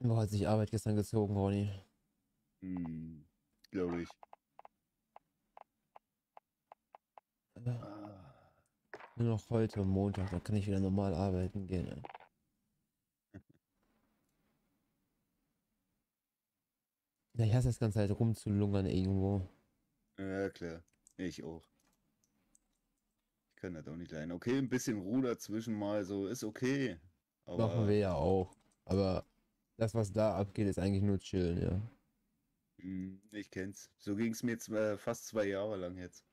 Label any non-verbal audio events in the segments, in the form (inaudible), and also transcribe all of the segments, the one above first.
Wo hat sich Arbeit gestern gezogen, Ronny? Hm, glaube ich. Ah, Nur noch heute, Montag, dann kann ich wieder normal arbeiten gehen. ey. (laughs) Ja, ich hasse das Ganze halt rumzulungern irgendwo. ja, klar. Ich auch. Ich kann das auch nicht leiden. Okay, ein bisschen Ruhe dazwischen mal so ist okay. Machen Aber wir ja auch. Aber das, was da abgeht, ist eigentlich nur chillen, ja. hm, ich kenn's. So ging es mir jetzt äh, fast zwei Jahre lang jetzt.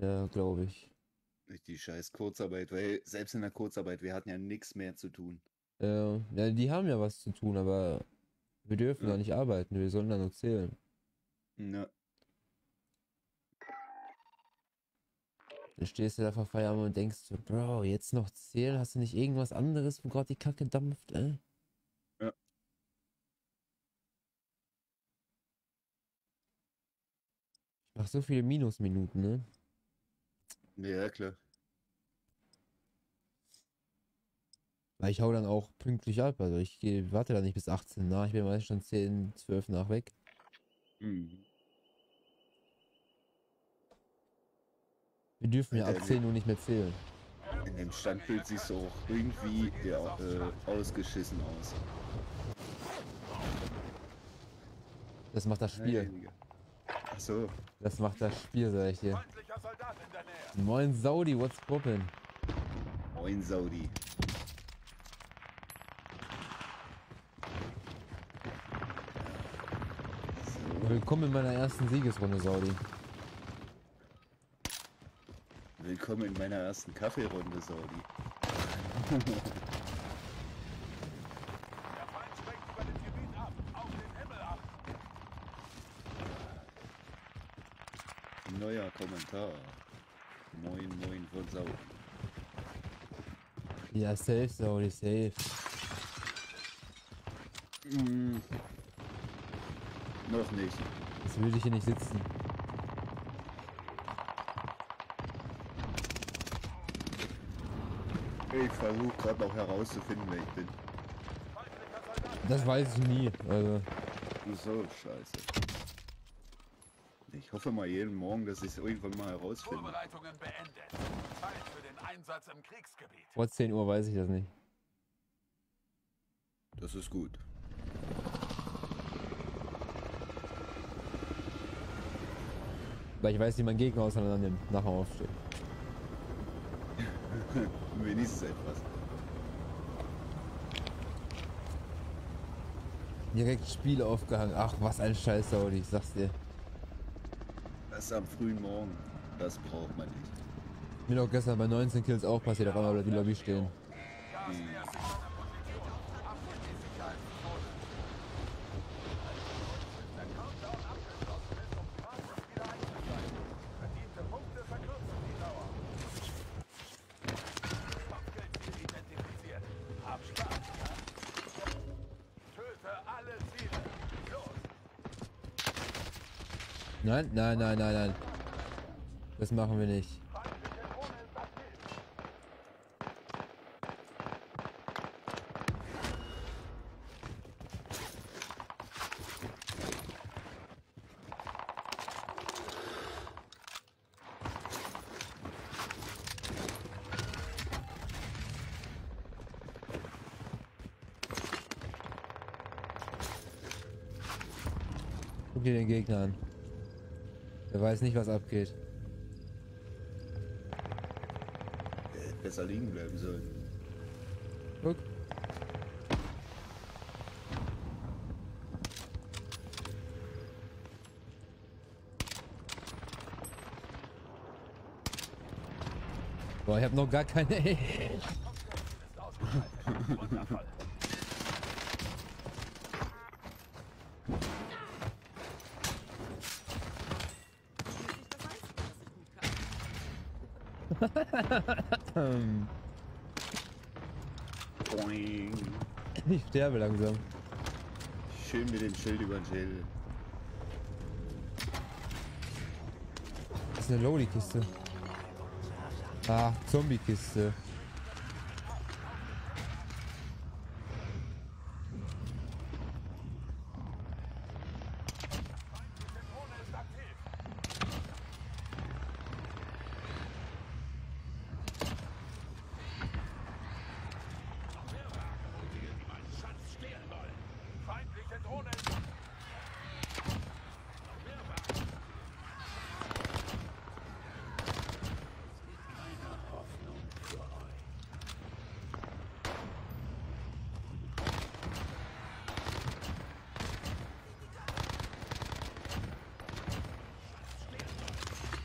Ja, glaube ich. Durch die scheiß Kurzarbeit, weil selbst in der Kurzarbeit, wir hatten ja nichts mehr zu tun. Ja, ja, die haben ja was zu tun, aber wir dürfen Ja. da nicht arbeiten, wir sollen da nur zählen. Ja, Dann stehst du da vor Feierabend und denkst so, Bro, jetzt noch zählen? Hast du nicht irgendwas anderes, wo gerade die Kacke dampft, ey? Mach so viele Minusminuten, ne? ja klar. Weil ich hau dann auch pünktlich ab. Also ich warte da nicht bis 18 nach. Ich bin meistens schon 10, 12 nach weg. Mhm. Wir dürfen ja ab Alter, 10 Uhr nicht mehr zählen. In dem Standbild siehst du auch irgendwie ja, äh, ausgeschissen aus. Das macht das Spiel. Ach so. Das macht das Spiel, sag ich dir. Moin Saudi, what's poppin'? Moin Saudi. So, Willkommen in meiner ersten Siegesrunde, Saudi. willkommen in meiner ersten Kaffeerunde, Saudi. (laughs) Der Feind schwenkt über das Gebiet ab. Auf den Himmel ab. Neuer Kommentar. Moin, moin von Saudi. Ja, safe, Saudi, safe. Mm. Noch nicht. Das will ich hier nicht sitzen. Ich versuche gerade noch herauszufinden, wer ich bin. Das weiß ich nie. Also, So, scheiße. Ich hoffe mal jeden Morgen, dass ich es irgendwann mal herausfinde. Vorbereitungen beendet. Zeit für den Einsatz im Kriegsgebiet. vor 10 Uhr weiß ich das nicht. Das ist gut. Weil ich weiß, wie man Gegner auseinander nimmt, nach dem Aufstehen. (laughs) Wenigstens etwas. Direkt Spiel aufgehangen. Ach, was ein Scheiß, Saudi, ich sag's dir. Das am frühen Morgen. Das braucht man nicht. Mir doch gestern bei 19 Kills auch passiert, auf einmal bleibt die Lobby stehen. Nein, nein, nein, nein. Das machen wir nicht. Guck den Gegner an. Der weiß nicht, was abgeht. Er hätte besser liegen bleiben sollen. Guck. Boah, ich hab noch gar keine. (laughs) Ist ausgeschaltet. Wundervoll. Boing. ich sterbe langsam. Schön mit dem Schild über den Schädel. Das ist eine Lowly-Kiste. Ah, Zombie-Kiste.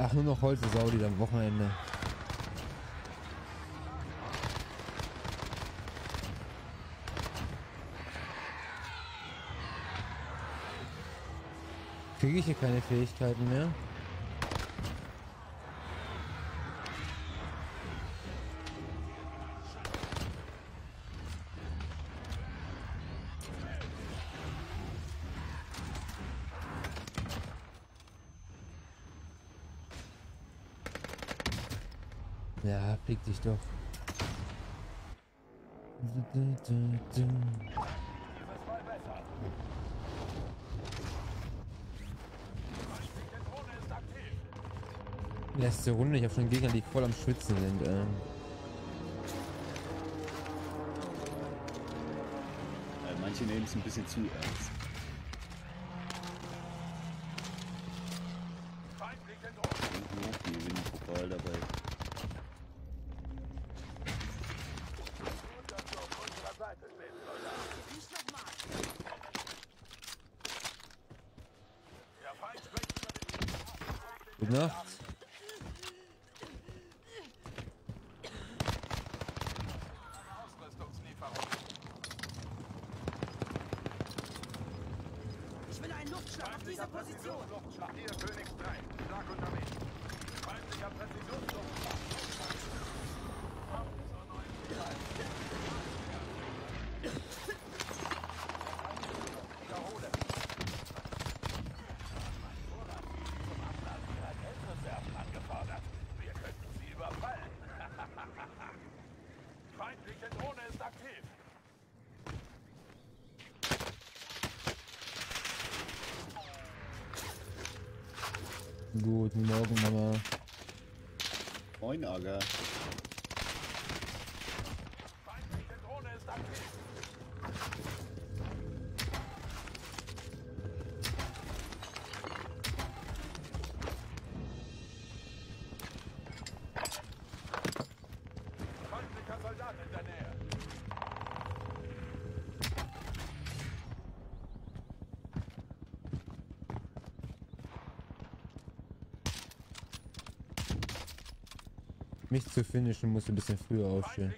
Ach, nur noch Holz ist Saudi am Wochenende. Kriege ich hier keine Fähigkeiten mehr? Doch. Letzte Runde, ich habe schon Gegner, die voll am Schwitzen sind. Ähm. Äh, manche nehmen es ein bisschen zu ernst. Feindliche Drohne. Und noch die Gewinnpokal dabei. Gut, dass du auf unserer Seite stehst, Soldat. Der Feind spricht über den Gute Nacht. Ausrüstungslieferung. Ich will einen Luftschlag auf dieser Position. Präzisionsluftschlag. Hier Phoenix 3. Schlag unterwegs. Feindlicher Präzisionsluftschlag. Wiederhole. Geldreserven angefordert. Wir könnten sie überfallen. Feindliche Drohne ist aktiv. Guten Morgen, Mama. Moin, Mich zu finishen, musst du ein bisschen früher aufstehen.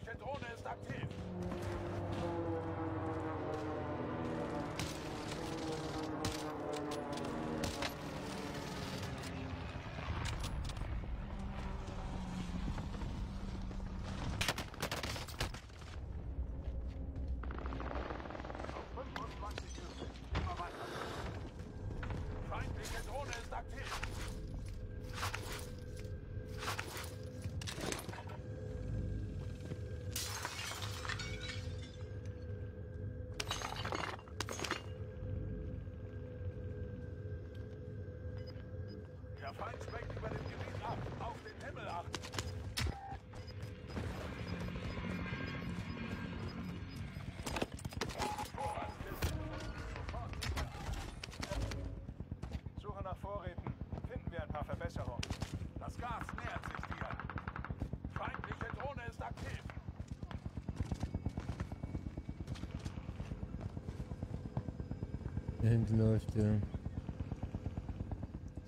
Der.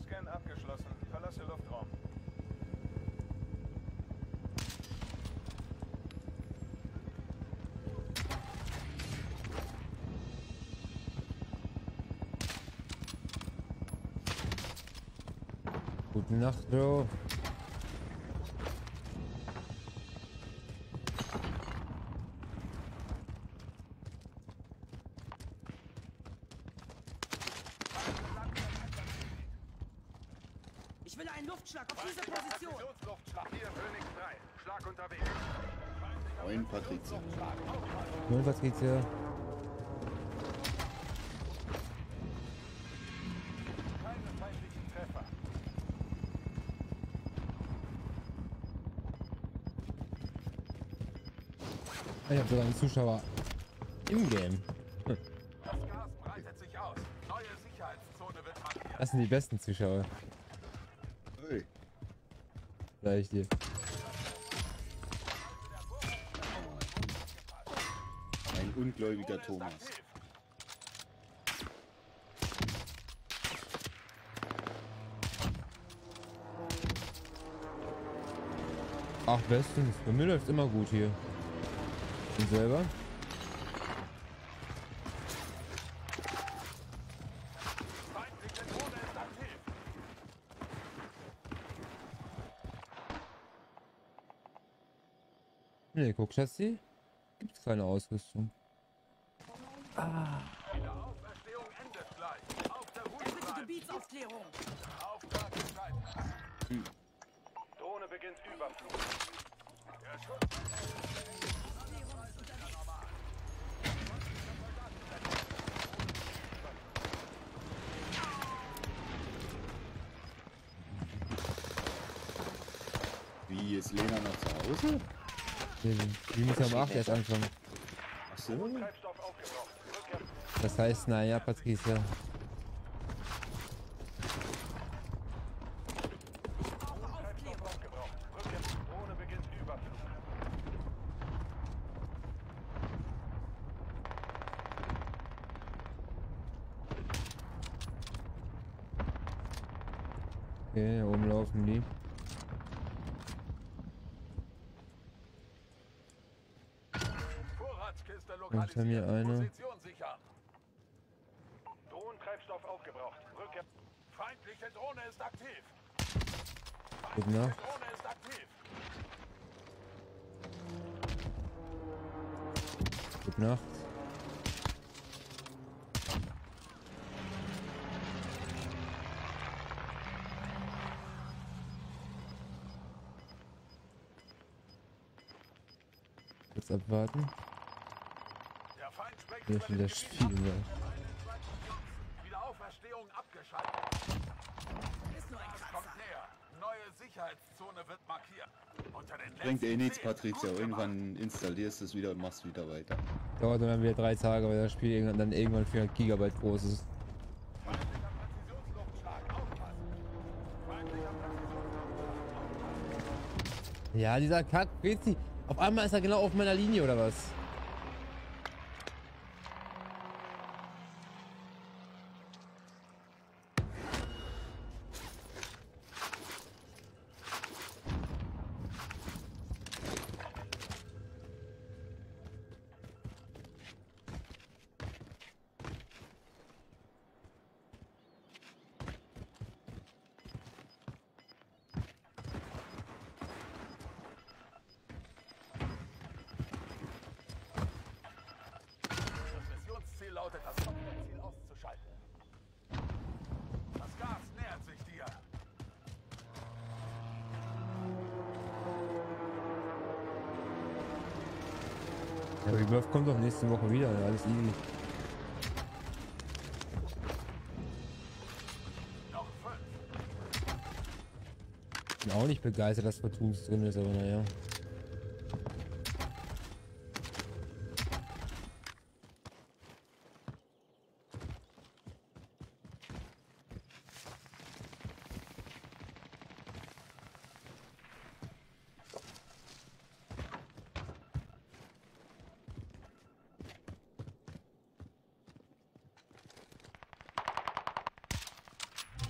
Scan abgeschlossen. Verlasse Luftraum. Gute Nacht, Bro. Luftschlag auf dieser Position. Präzisionsluftschlag. Hier Phoenix 3. Schlag unterwegs. Moin? Keine feindlichen Treffer. Ich hab sogar einen Zuschauer im Game. Das Gas breitet sich aus. Neue Sicherheitszone wird markiert. Das sind die besten Zuschauer sag ich dir. Ein ungläubiger Thomas. Ach, bestens. Bei mir läuft's immer gut hier. Und selber? Guck, Chassis. Gibt's keine Ausrüstung. Bleiben. Gebietsaufklärung. Auftrag gescheitert. Drohne beginnt Überflug. Wie ist Lena noch zu Hause? Nee, Die müssen am 8 erst anfangen. Aufgebraucht. Rückkehr. Das heißt, naja, Patricia. Treibstoff aufgebraucht. Rückkehr. Drohne beginnt Überflug. Okay, hier oben laufen die. Vorratskiste haben lokalisiert. wir eine. Position sichern. Drohnentreibstoff aufgebraucht. Rückkehr. Feindliche Drohne ist aktiv. Feindliche Nacht. Drohne ist aktiv. Gute Nacht. Kurz abwarten. Der Schon das Spiel gleich. Wiederauferstehung abgeschaltet. Ist nur ein Kratzer. kommt näher. Neue Sicherheitszone wird markiert. Unter den Bringt eh nichts. Patricia. Irgendwann installierst du es wieder und machst wieder weiter. Dauert dann wieder drei Tage, weil das Spiel irgendwann, dann irgendwann 400 Gigabyte groß ist. Feindlicher Präzisionsluftschlag. Aufpassen. Feindlicher Präzisionsluftschlag. Ja, dieser Kack, Rezi. Auf einmal ist er genau auf meiner Linie oder was? Alles fünf. Bin auch nicht begeistert, dass Vertuns drin ist, aber naja.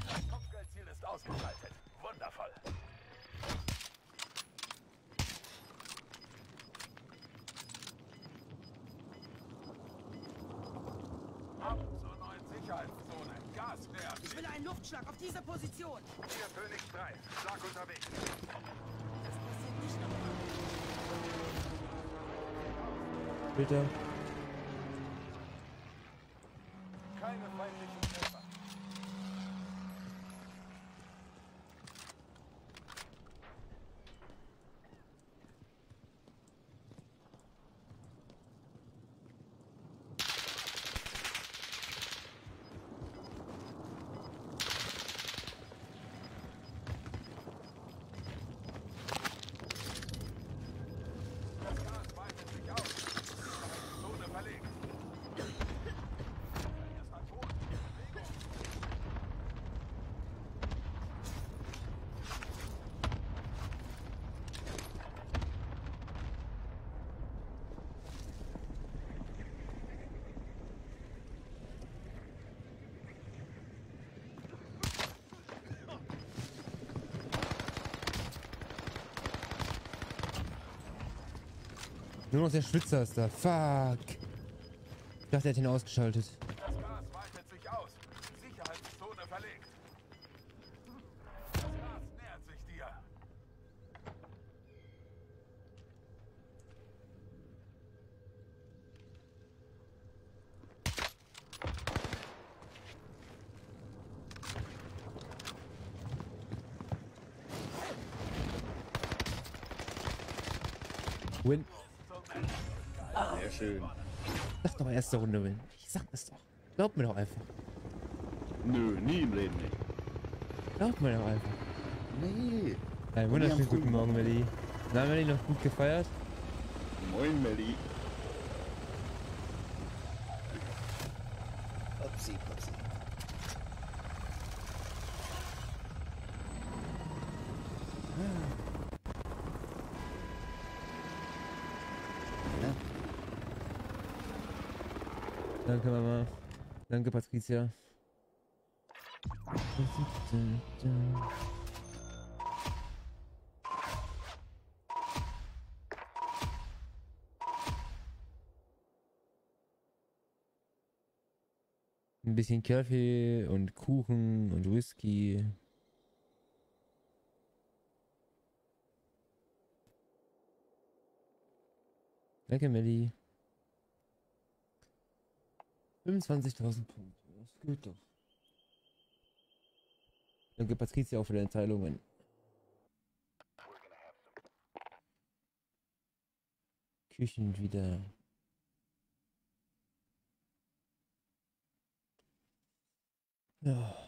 Das Kopfgeldziel ist ausgeschaltet. Wundervoll. Ab zur neuen Sicherheitszone. Gas nähert Ich sich. will einen Luftschlag auf dieser Position. Hier Phoenix 3. Schlag unterwegs. Das passiert nicht nochmal. Bitte. Keine feindlichen Treffer. Das Gas weitet sich aus. Nur noch der Schwitzer ist da. Fuck. Ich dachte, er hat ihn ausgeschaltet. Das Gas weitet sich aus. Sicherheitszone verlegt. Das Gas nähert sich dir. Win. Sehr schön. Sag doch erste Runde Win. Ich sag das doch. Glaub mir doch einfach. Nö, nie im Leben nicht. Glaub mir doch einfach. Nee. Einen wunderschönen guten Morgen, Melli. Na, Melli, noch gut gefeiert? Moin, Melli. Upsi, upsi. Ja. Danke, Mama. Danke, Patricia. Ein bisschen Kaffee und Kuchen und Whisky. Danke, Melli. 25.000 Punkte. Das geht doch. Danke, Patricia, auch für deine Teilungen. Küchen wieder. Ja.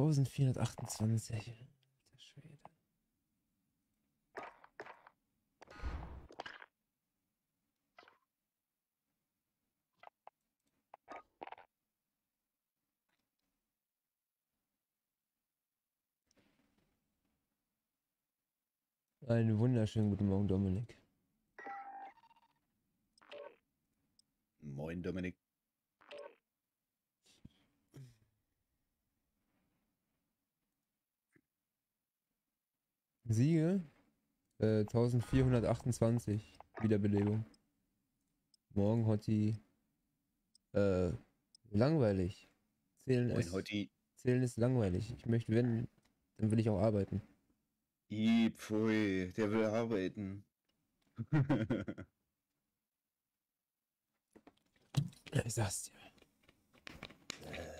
Tausendvierhundertachtundzwanzig. Alter Schwede. Einen wunderschönen guten Morgen, Dominik. Moin, Dominik. Siege? Äh, 1428 Wiederbelebung. Morgen Hotti. Äh, langweilig. Zählen Moin, ist, Hotti. Zählen ist langweilig. Ich möchte, wenn, dann will ich auch arbeiten. I, pfui, der will arbeiten. (laughs) Ich sag's dir.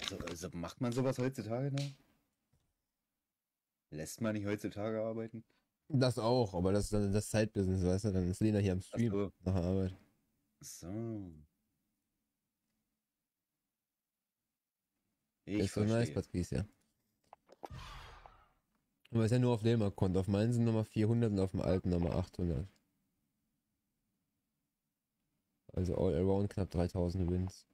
so, so, macht man sowas heutzutage noch? Lässt man nicht heutzutage arbeiten? Das auch, aber das ist dann das Zeitbusiness, weißt du? Dann ist Lena hier am Stream so. nach der Arbeit. So. Das Ich ist so nice, verstehe. Patricia. Aber ist ja nur auf dem Account. Auf meinen sind nochmal 400 und auf dem alten nochmal 800. Also all around knapp 3000 Wins.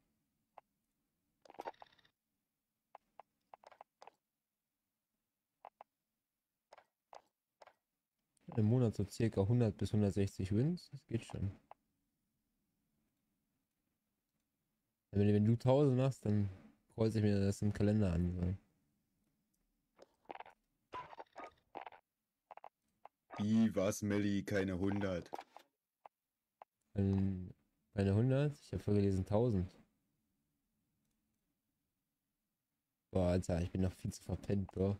Im Monat so circa 100 bis 160 Wins, das geht schon. Wenn, wenn du 1000 machst, dann kreuze ich mir das im Kalender an. Wie was, Melli? Keine 100. Ein, eine 100? Ich habe vorgelesen 1000. Boah, Alter, ich bin noch viel zu verpennt, Bro.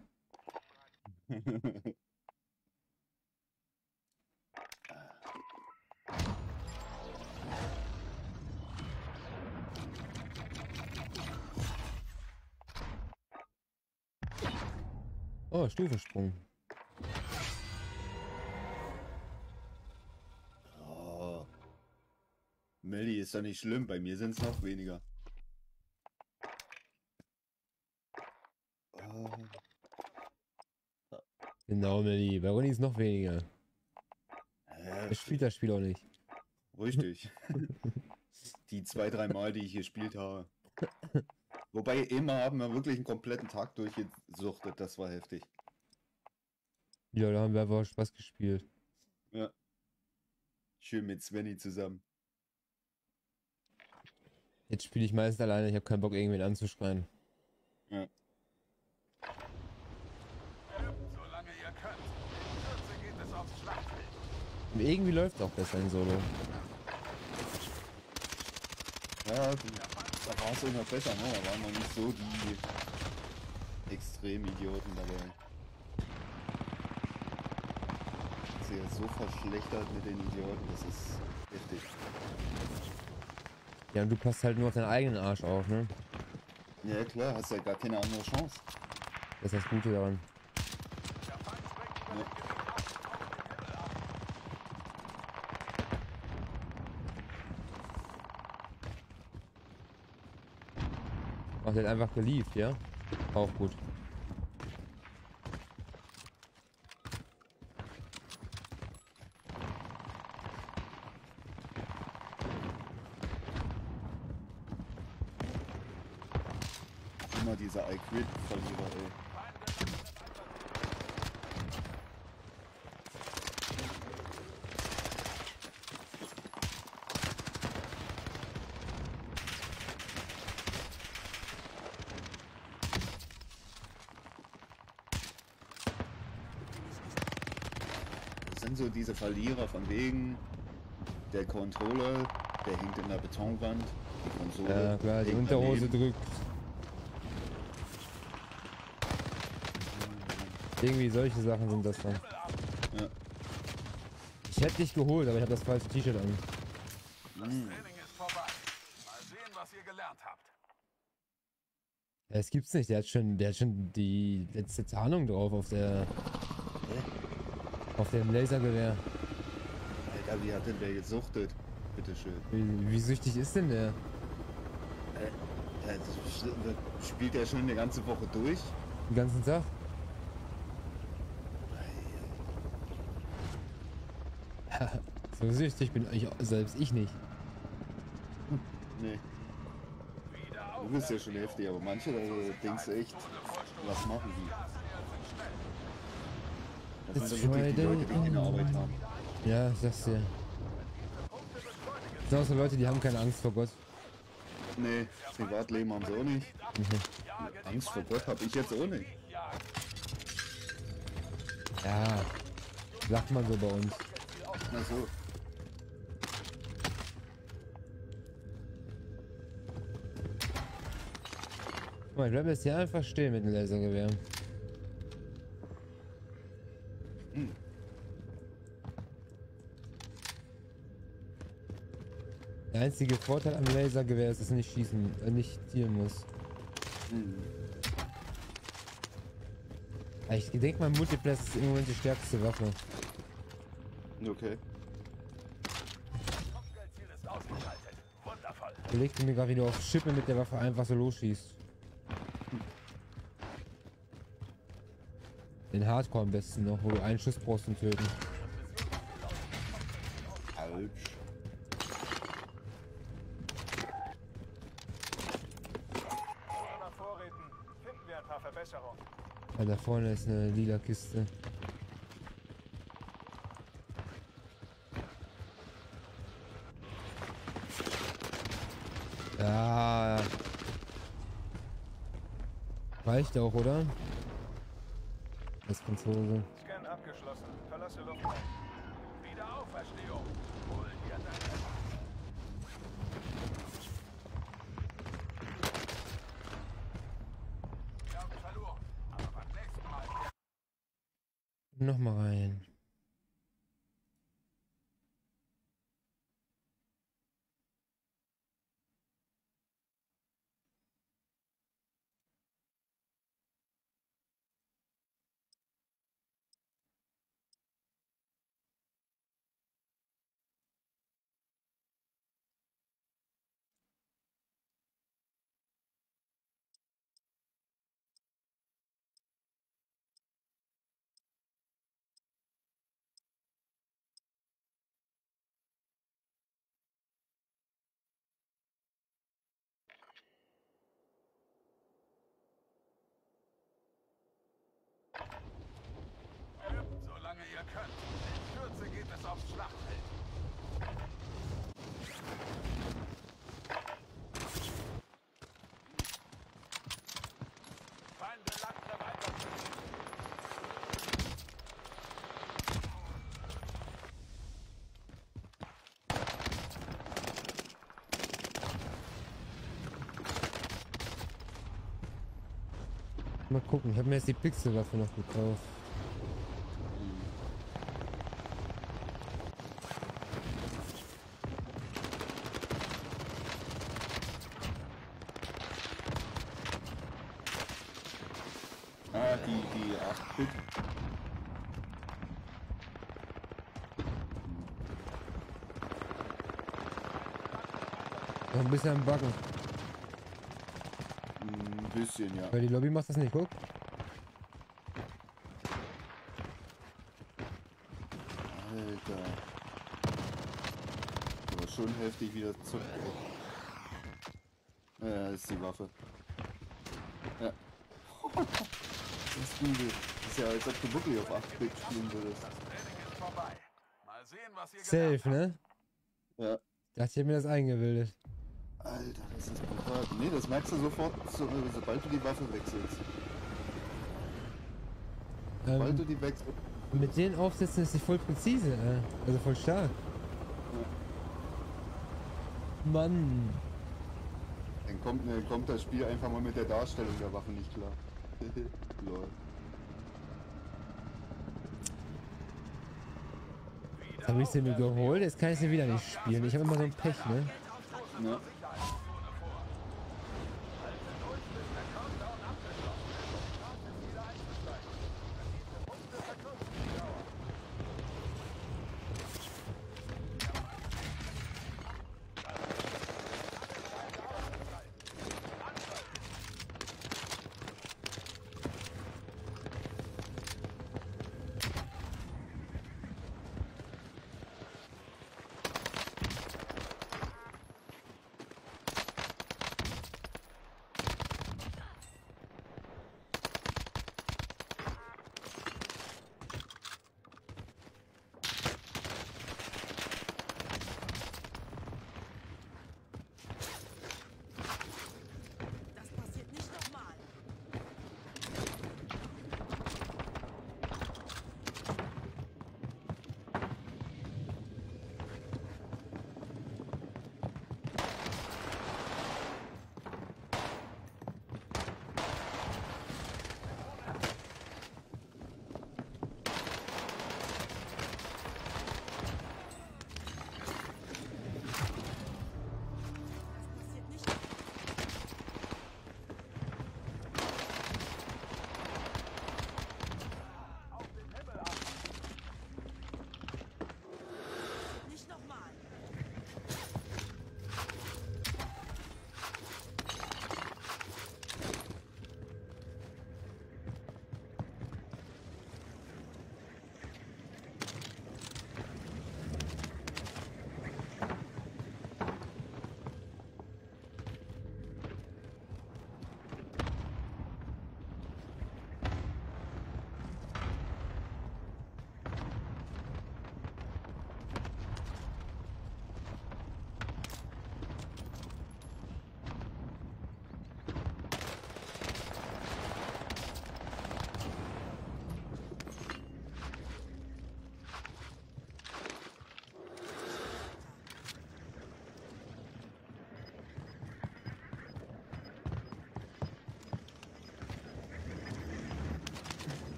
(laughs) Oh, Stufensprung. oh. Melli, ist doch nicht schlimm. Bei mir sind es noch weniger. Oh. Genau, Melli. Bei Ronny ist noch weniger. Äh, Er spielt das Spiel auch nicht. Richtig. (laughs) Die zwei, drei Mal, die ich gespielt habe. (laughs) Wobei immer haben wir wirklich einen kompletten Tag durchgesuchtet. Das war heftig. Ja, da haben wir einfach Spaß gespielt. Schön mit Svenny zusammen. Jetzt spiele ich meist alleine, ich habe keinen Bock, irgendwen anzuschreien. Übt, solange ihr könnt. In Kürze geht es aufs Schlachtfeld. Und irgendwie läuft auch besser in Solo. Ja, du, da war es immer besser, ne? Da waren noch nicht so die extremen Idioten dabei. Ist ja so verschlechtert mit den Idioten, das ist heftig. Ja, und du passt halt nur auf deinen eigenen Arsch auf, ne? Ja klar, hast ja gar keine andere Chance. Das ist das Gute daran. Der Feind springt über den Gebiet aus und haut den Himmel ab. Ach, der hat einfach gelieft, ja? Auch gut. Immer dieser I-Quit-Verlierer, ey. Das sind so diese Verlierer von wegen, der Controller, der hängt in der Betonwand, die Konsole. Ja, klar, die Unterhose daneben. drückt. Irgendwie solche Sachen sind das dann. Ja. Ich hätte dich geholt, aber ich habe das falsche T-Shirt an. Das Training ist vorbei. Mal sehen, was ihr gelernt habt. Ja, das gibt's nicht. Der hat schon, der hat schon die letzte Tarnung drauf auf der, auf dem Lasergewehr. Alter, wie hat denn der gesuchtet? Bitteschön. Wie, wie süchtig ist denn der? Das sch- das spielt er schon eine ganze Woche durch. Den ganzen Tag? (laughs) So süchtig bin ich selbst ich nicht. Nee, du bist ja schon heftig, aber manche da denkst du echt, was machen die? Das It's sind wirklich die Friday Leute, die keine Arbeit haben. Ja, ich sag's dir. Das sind auch so Leute, die haben keine Angst vor Gott. Nee, Privatleben haben sie auch nicht. Angst vor Gott habe ich jetzt auch nicht. Ja, sagt man so bei uns. Na so. Guck mal, ich bleib jetzt hier einfach stehen mit dem Lasergewehr. Der einzige Vorteil am Lasergewehr ist, dass es nicht schießen, äh, nicht zielen muss. Ja, Ich denke mal, Multiplayer ist im Moment die stärkste Waffe. Okay. Kopfgeldziel ist ausgeschaltet. Wundervoll. Überleg dir mir gerade, wie du auf Schippe mit der Waffe einfach so losschießt. Den Hardcore am besten noch, wo du einen Schuss brauchst zum Töten. Falsch. Suche nach Vorräten. Finden wir ein paar Verbesserungen. Ja, da vorne ist eine lila Kiste. Ja. Reicht auch, oder? Das Franzose. Mal gucken, ich habe mir jetzt die Pixelwaffe noch gekauft. Ah, die, die 8-Bit. Noch ein bisschen am Backen. Bisschen, ja. Weil die Lobby macht das nicht, guck. Alter. Aber schon heftig wieder zu. Ja, das ist die Waffe. Ja. (laughs) Das ist Google. Das ist ja, als ob du wirklich auf 8-Bit spielen würdest. Sehen, Safe, ne? Ja. Ich dachte, ich mir das eingebildet. Alter, das ist brutal. Nee, das merkst du sofort, so, sobald du die Waffe wechselst. Sobald du Ähm, die wechselst. mit den Aufsätzen ist sie voll präzise, äh. Also voll stark. Mann. Dann kommt, ne, kommt das Spiel einfach mal mit der Darstellung der Waffe nicht klar. (laughs) Lol. Jetzt habe ich sie mir geholt, jetzt kann ich sie wieder nicht spielen. Ich habe immer so ein Pech, ne? Ja.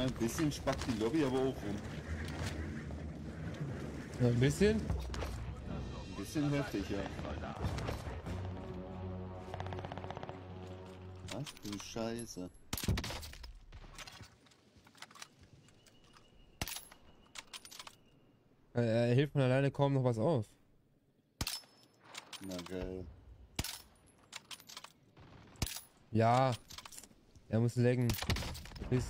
Na, ein bisschen spackt die Lobby aber auch rum. Ja, ein bisschen. Ein bisschen heftig, ja. Ach du Scheiße. Er, hilft von alleine kaum noch was auf. Na geil. Ja. Er muss laggen. Piss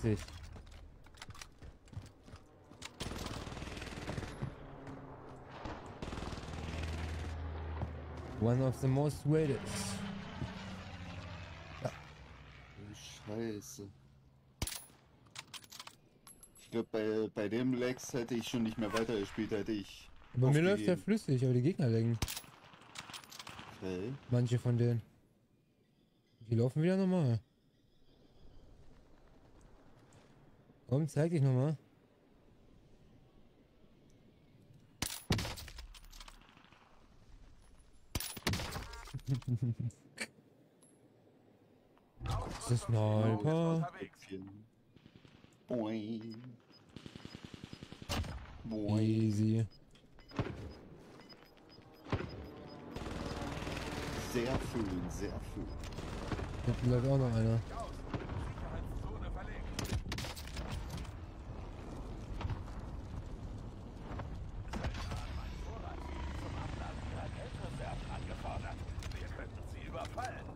One of the most rated. Ja. Scheiße. Ich glaube, bei, bei dem Lex hätte ich schon nicht mehr weitergespielt, hätte ich. Bei mir läuft ja flüssig, aber die Gegner lenken. Okay. Manche von denen. Die laufen wieder normal. Komm, zeig dich nochmal. Das ist Sniper. Boing. Boing. Easy. Sehr schön, sehr schön. Da läuft auch noch einer. Aus. Sicherheitszone verlegt. Mein Vorratsteam zum Abladen ihrer Geldreserven angefordert. Wir könnten sie überfallen.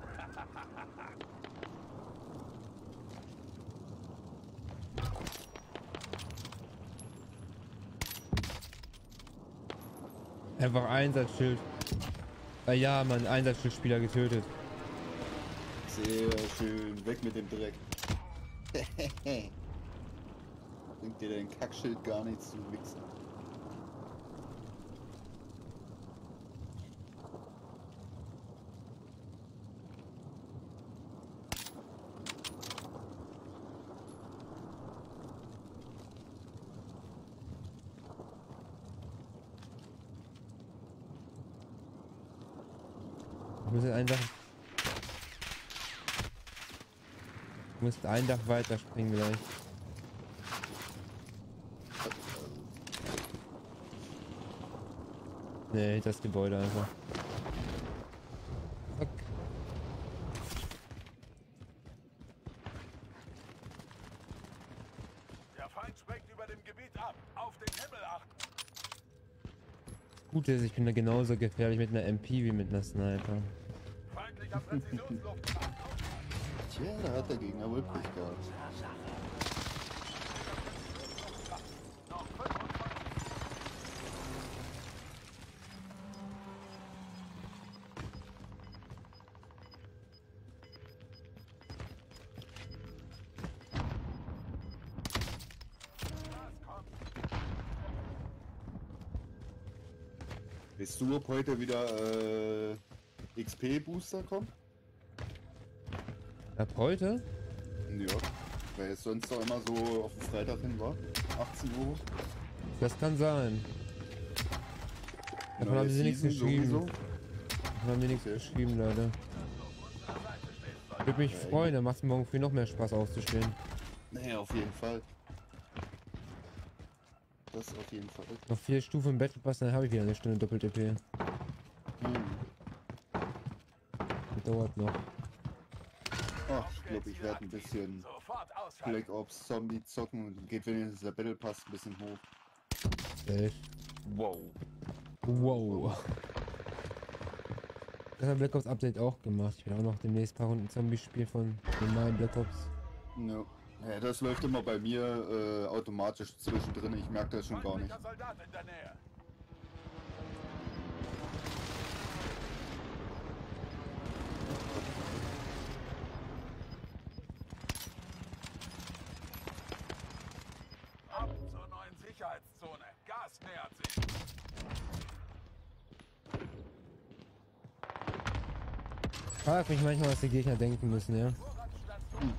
Einfach Einsatzschild. Ah ja, Mann, Einsatzschildspieler getötet. Sehr schön. Weg mit dem Dreck. (laughs) Bringt dir dein Kackschild gar nichts zu wichsen. Ich muss jetzt ein Dach. Muss ein Dach weiter springen gleich. Nee, das Gebäude einfach. Fuck. Der Feind sprengt über dem Gebiet ab. Auf den Himmel achten. Gut ist, ich bin da genauso gefährlich mit einer MP wie mit einer Sniper. Feindlicher Präzisionsluft. Tja, da hat der Gegner wohl Pech gehabt. Noch 25. Das kommt. Weißt du, ob heute wieder äh, XP-Booster kommen? Ab heute? Ja. Weil es sonst doch immer so auf den Freitag hin war. 18 Uhr. Das kann sein. Davon haben sie nichts geschrieben. sowieso. Davon haben sie nichts geschrieben, leider. Würde mich Ja, freuen, dann macht es morgen früh noch mehr Spaß aufzustehen. Naja, auf jeden Fall. Das auf jeden Fall. Noch vier Stufen im Battle Pass, dann habe ich wieder eine Stunde Doppel-TP. Hm. Dauert noch. Glaube, ich werde ein bisschen. Black Ops Zombie zocken und geht wenigstens der Battle Pass ein bisschen hoch. Safe. Wow. Wow. Das hat Black Ops Update auch gemacht. Ich will auch noch demnächst ein paar Runden Zombie spielen von normalen Black Ops. Ja. ja, das läuft immer bei mir äh, automatisch zwischendrin. Ich merke das schon gar nicht. Soldat in der Nähe. Ab zur neuen Sicherheitszone. Gas nähert sich. Frag mich manchmal, was die Gegner denken müssen, ja. Angepasst.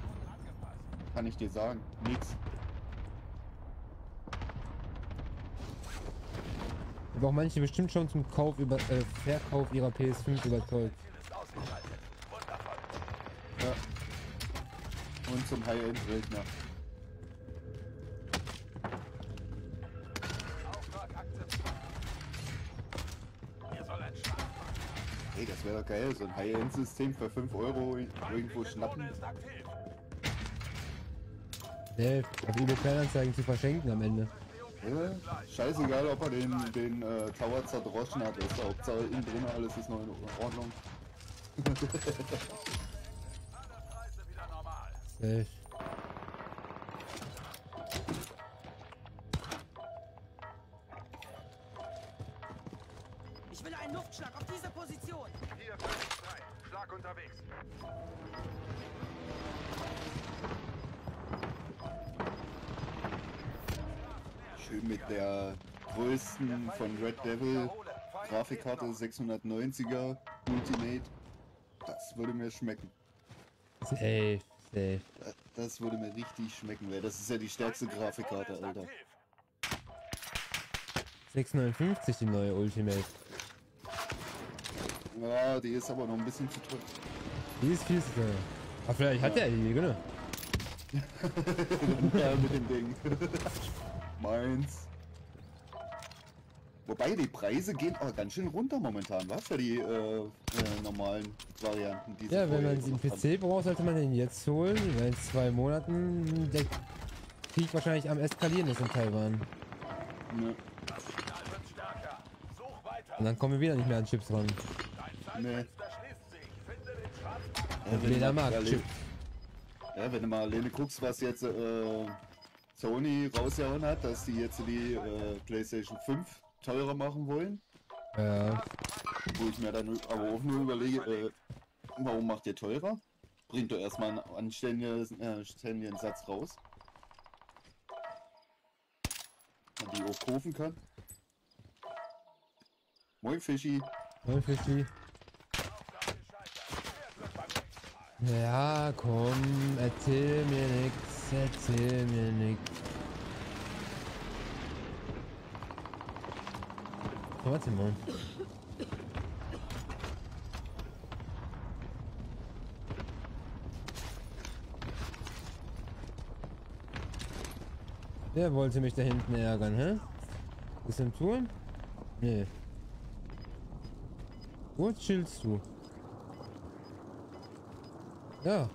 Kann ich dir sagen. Nix. Aber auch manche bestimmt schon zum Kauf über äh, Verkauf ihrer PS5 überzeugt. Ja. Und zum High-End-Rechner. Geil. So ein High-End-System für 5 Euro irgendwo schnappen. Nee, auf eBay Kleinanzeigen zu verschenken am Ende. Ja, scheißegal, ob er den, den äh, Tower zerdroschen hat. Ist der Hauptsache innen drin alles ist noch in Ordnung. Alle Preise wieder normal. Safe. Grafikkarte 690er Ultimate. Das würde mir schmecken. Safe, safe. Das- Das würde mir richtig schmecken, weil das ist ja die stärkste Grafikkarte, Alter. 659 die neue Ultimate. Ja, die ist aber noch ein bisschen zu teuer. Die ist viel zu teuer. Aber vielleicht hat er die, genau. (laughs) ja, mit dem Ding. (laughs) Meins. Wobei die Preise gehen aber ganz schön runter momentan, was? Für die äh, äh, normalen Varianten. Die Ja, wenn man den. PC braucht, sollte man den jetzt holen, weil in zwei Monaten der Krieg wahrscheinlich am eskalieren ist in Taiwan. Ne. Und dann kommen wir wieder nicht mehr an Chips ran. Nee. Jeder du mal mag Chips. Ja, wenn du mal alleine guckst, was jetzt äh, Sony rausgehauen hat, dass die jetzt die äh, PlayStation 5 teurer machen wollen, Ja, wo ich mir dann aber auch nur überlege, äh, warum macht ihr teurer? Bringt doch erstmal einen anständigen, äh, anständigen Satz raus. Man die auch kaufen kann. Moin Fischi. Moin Mal. Ja, komm, erzähl mir nix, erzähl mir nix. Warte mal. Wer wollte mich da hinten ärgern, hä? Ist im Turm? Nee. Wo chillst du? Ja,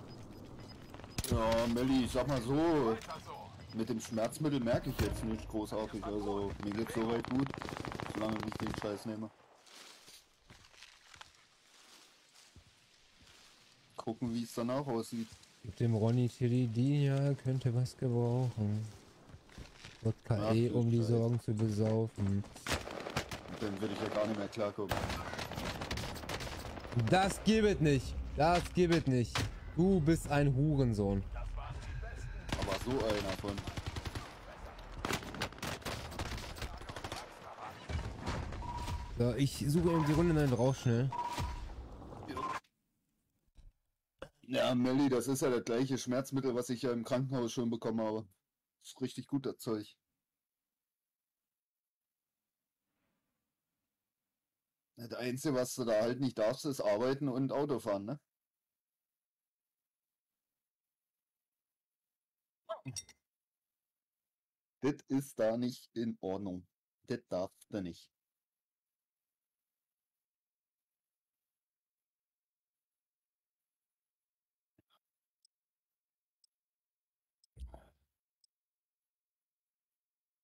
Ja, Melli, ich sag mal so. mit dem Schmerzmittel merke ich jetzt nicht großartig. Also mir geht's soweit gut, solange ich den Scheiß nehme. Gucken, wie es danach aussieht. Gib dem Ronny Tilidin, ja, könnte was gebrauchen. Eh, du um die. Sorgen zu besaufen. Und dann würde ich ja gar nicht mehr klarkommen. Das gibt nicht. Das gibt nicht. Du bist ein Hurensohn. Aber so einer von. So, ich suche eben die Runde dann raus schnell. Ja, Melli, das ist ja das gleiche Schmerzmittel, was ich ja im Krankenhaus schon bekommen habe. ist richtig gut, das Zeug. Das Einzige, was du da halt nicht darfst, ist arbeiten und Auto fahren, ne? Das ist da nicht in Ordnung. Das darf da nicht.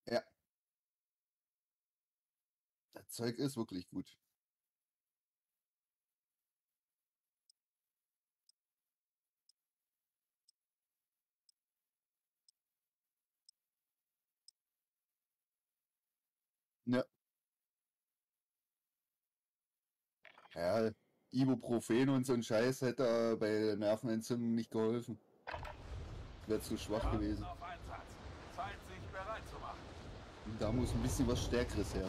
Ja. Das Zeug ist wirklich gut. Ja. Ja, Ibuprofen und so ein Scheiß hätte äh, bei Nervenentzündung nicht geholfen. Wäre zu schwach gewesen. Da muss ein bisschen was Stärkeres her.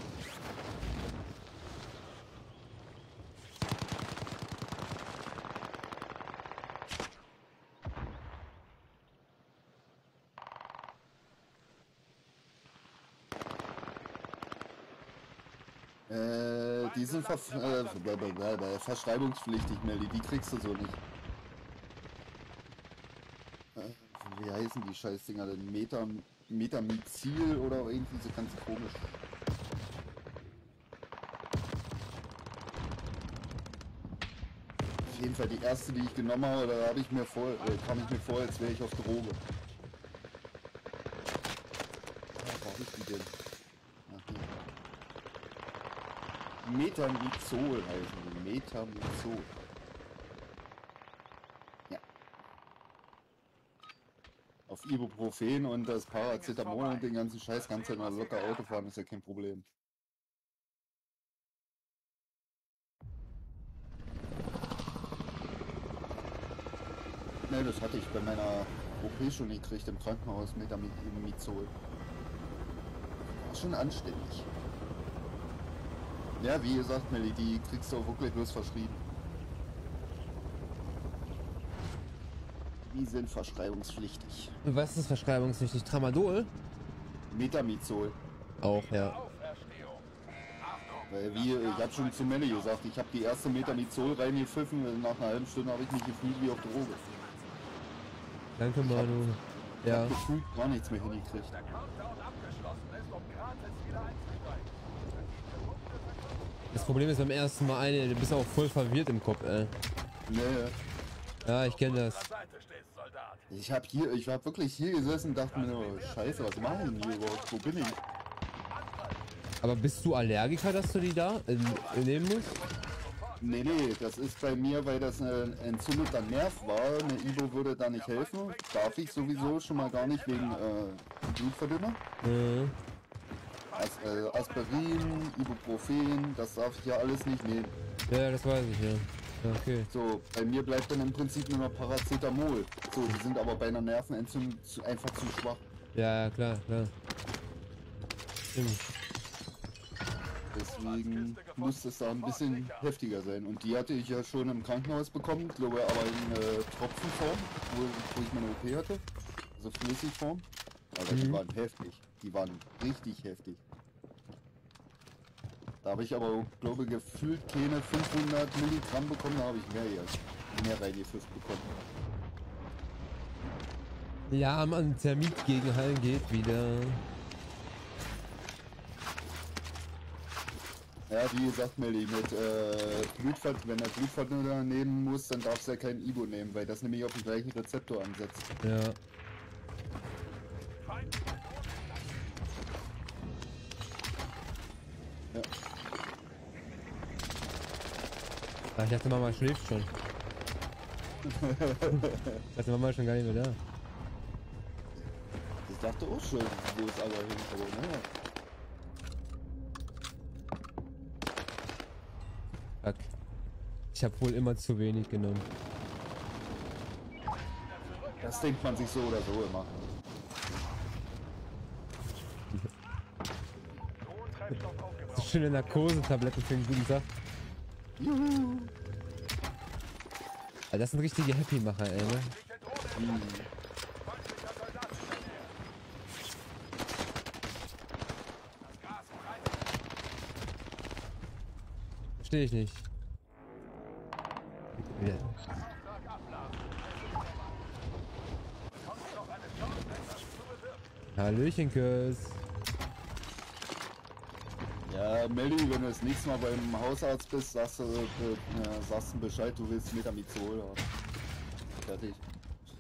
Äh, die sind verf äh, verschreibungspflichtig, Melly. Die kriegst du so nicht. Äh, wie heißen die Scheißdinger denn? Metam Metamizil oder irgendwie so ganz komisch. Auf jeden Fall die erste, die ich genommen habe, da habe ich mir vor, äh, kam ich mir vor, als wäre ich auf Droge. Ah, hab ich die denn? Ach, hier. Metamizol heißen die. Metamizol. Ja. Auf Ibuprofen und das Paracetamol und den ganzen Scheiß kannst du mal locker Auto fahren, ist ja kein Problem. Ne, das hatte ich bei meiner OP schon gekriegt im Krankenhaus Metamizol. Schon anständig. Ja, wie gesagt, Melly, die kriegst du auch wirklich bloß verschrieben. Die sind verschreibungspflichtig. Was ist verschreibungspflichtig? Tramadol? Metamizol. Auch, ja. Weil wie, ich habe schon zu Melly gesagt, ich habe die erste Metamizol reingepfiffen, und nach einer halben Stunde habe ich mich gefühlt wie auf Droge. Danke, Manu. Ja. Gefühlt gar nichts mehr hingekriegt. Das Problem ist beim ersten Mal eine, du bist auch voll verwirrt im Kopf, ey. Nee, Ja, ich kenne das. An der Seite stehst, Soldat. Ich habe hier, ich habe wirklich hier gesessen und dachte mir nur, scheiße, was mache ich denn hier überhaupt? Wo bin ich? Aber bist du Allergiker, dass du die da äh, nehmen musst? Nee, nee, das ist bei mir, weil das ein entzündeter Nerv war. Eine Ibo würde da nicht helfen. Darf ich sowieso schon mal gar nicht wegen äh, Blutverdünner. Äh, As äh, Aspirin, Ibuprofen, das darf ich ja alles nicht nehmen. ja, das weiß ich, ja. Okay. So, bei mir bleibt dann im Prinzip nur noch Paracetamol. So, die sind aber bei einer Nervenentzündung zu, einfach zu schwach. Ja, ja, klar, klar. Stimmt. Deswegen muss es da ein bisschen heftiger sein. Und die hatte ich ja schon im Krankenhaus bekommen, glaube aber in äh, Tropfenform, wo, wo ich meine OP hatte. Also Flüssigform. Aber die Mhm. waren heftig. Die waren richtig heftig. Da habe ich aber, glaube ich, gefühlt keine 500 Milligramm bekommen, da habe ich mehr, hier- mehr reingepfifft bekommen. Ja, man, Termit gegenhalten geht wieder. Ja, wie gesagt, Melli, mit äh, Blutverd wenn er Blutverdünner nehmen muss, dann darfst du ja kein Ibo nehmen, weil das nämlich auf den gleichen Rezeptor ansetzt. Ja. Ich dachte, Mama schläft schon. ich dachte, Mama ist schon gar nicht mehr da. Ich dachte auch schon, wo ist aber hin, aber naja. Fuck. Ich habe wohl immer zu wenig genommen. Das denkt man sich so oder so immer. So schöne Narkosetabletten für einen guten Tag. Juhu. Das sind richtige Happy-Macher, ey, ne? Drohne. Hm. Feindlicher Soldat in der Nähe. Das Gas frei. Verstehe ich nicht. Ja. Auftrag abladen. Bekommst du noch eine Chance, etwas zu bewirken? Hallöchen, Kurs. Ja, Melli, wenn du das nächste Mal beim Hausarzt bist, sagst du, äh, äh, sagst du Bescheid, du willst Metamizol haben. Fertig.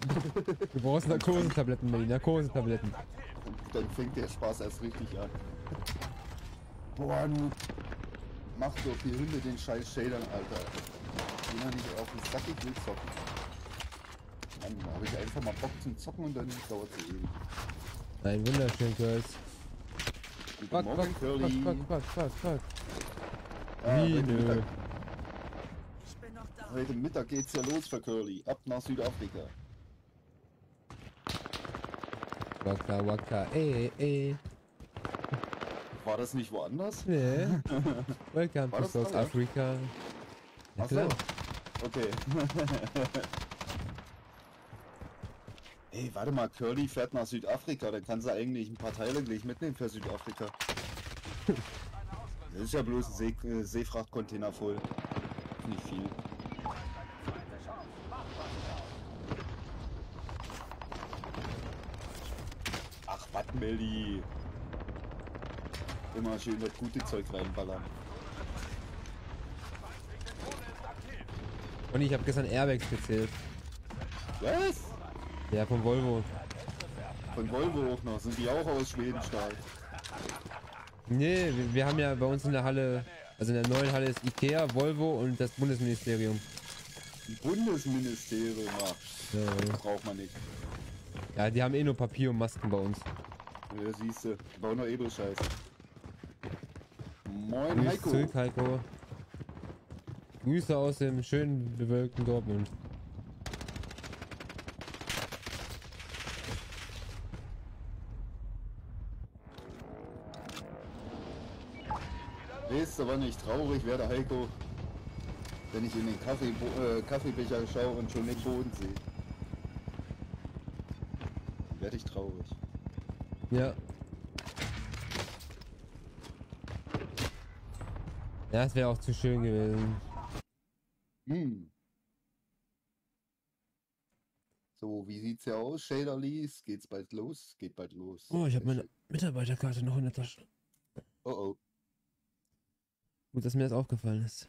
(laughs) Du brauchst Narkosetabletten, Melly. Narkosetabletten. Und dann fängt der Spaß erst richtig an. Boah, du mach doch die Hunde den scheiß Shadern, Alter. Geh mal nicht auf den Sack, ich will zocken. Dann habe ich einfach mal Bock zum Zocken und dann dauert es ewig. Ein wunderschön, Kurs. Guten Fuck, Morgen, fuck, Curly. fuck, fuck, fuck, fuck. Ah, Wie, heute, nö. Mittag, Ich bin noch da. heute Mittag geht's ja los für Curly. Ab nach Südafrika. Waka, waka, ey, ey. War das nicht woanders? Nee. (laughs) Welcome War to South? Africa. Ja, Ach so. klar. Okay. (laughs) Ey, warte mal, Curly fährt nach Südafrika, dann kann sie eigentlich ein paar Teile gleich mitnehmen für Südafrika. Das ist ja bloß ein See äh, Seefrachtcontainer voll. Nicht viel. Ach, was, Melli? Immer schön das gute Zeug reinballern. Und ich habe gestern Airbags gezählt. Was? Ja, vom Volvo. Von Volvo auch noch. Sind die auch aus Schwedenstahl? Nee, wir, wir haben ja bei uns in der Halle, also in der neuen Halle ist Ikea, Volvo und das Bundesministerium. Bundesministerium, ach, Ja, braucht man nicht. ja, die haben eh nur Papier und Masken bei uns. Ja, siehst du, bau nur Edelscheiße. Moin, Grüß Heiko. zurück, Heiko. Grüße aus dem schönen bewölkten Dortmund. Du, wann ich traurig werde, Heiko? Wenn ich in den Kaffee, äh, Kaffeebecher schaue und schon den Boden sehe. Werde ich traurig. Ja. Ja, es wäre auch zu schön gewesen. Hm. So, wie sieht's ja aus, Shader Lees? Geht's bald los? Geht bald los. Oh, ich habe meine. Mitarbeiterkarte noch in der Tasche. Oh oh. Gut, dass mir das aufgefallen ist.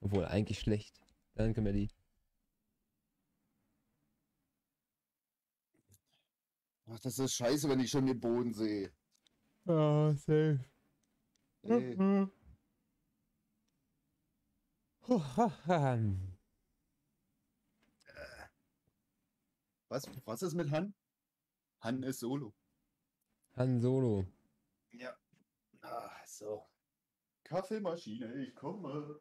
Obwohl, eigentlich schlecht. Danke, Melli. Ach, das ist scheiße, wenn ich schon den Boden sehe. Ah, safe. Ey, (laughs) was, was ist mit Han? Han ist solo. Han Solo. Ja. Ah, so. Kaffeemaschine, ich komme.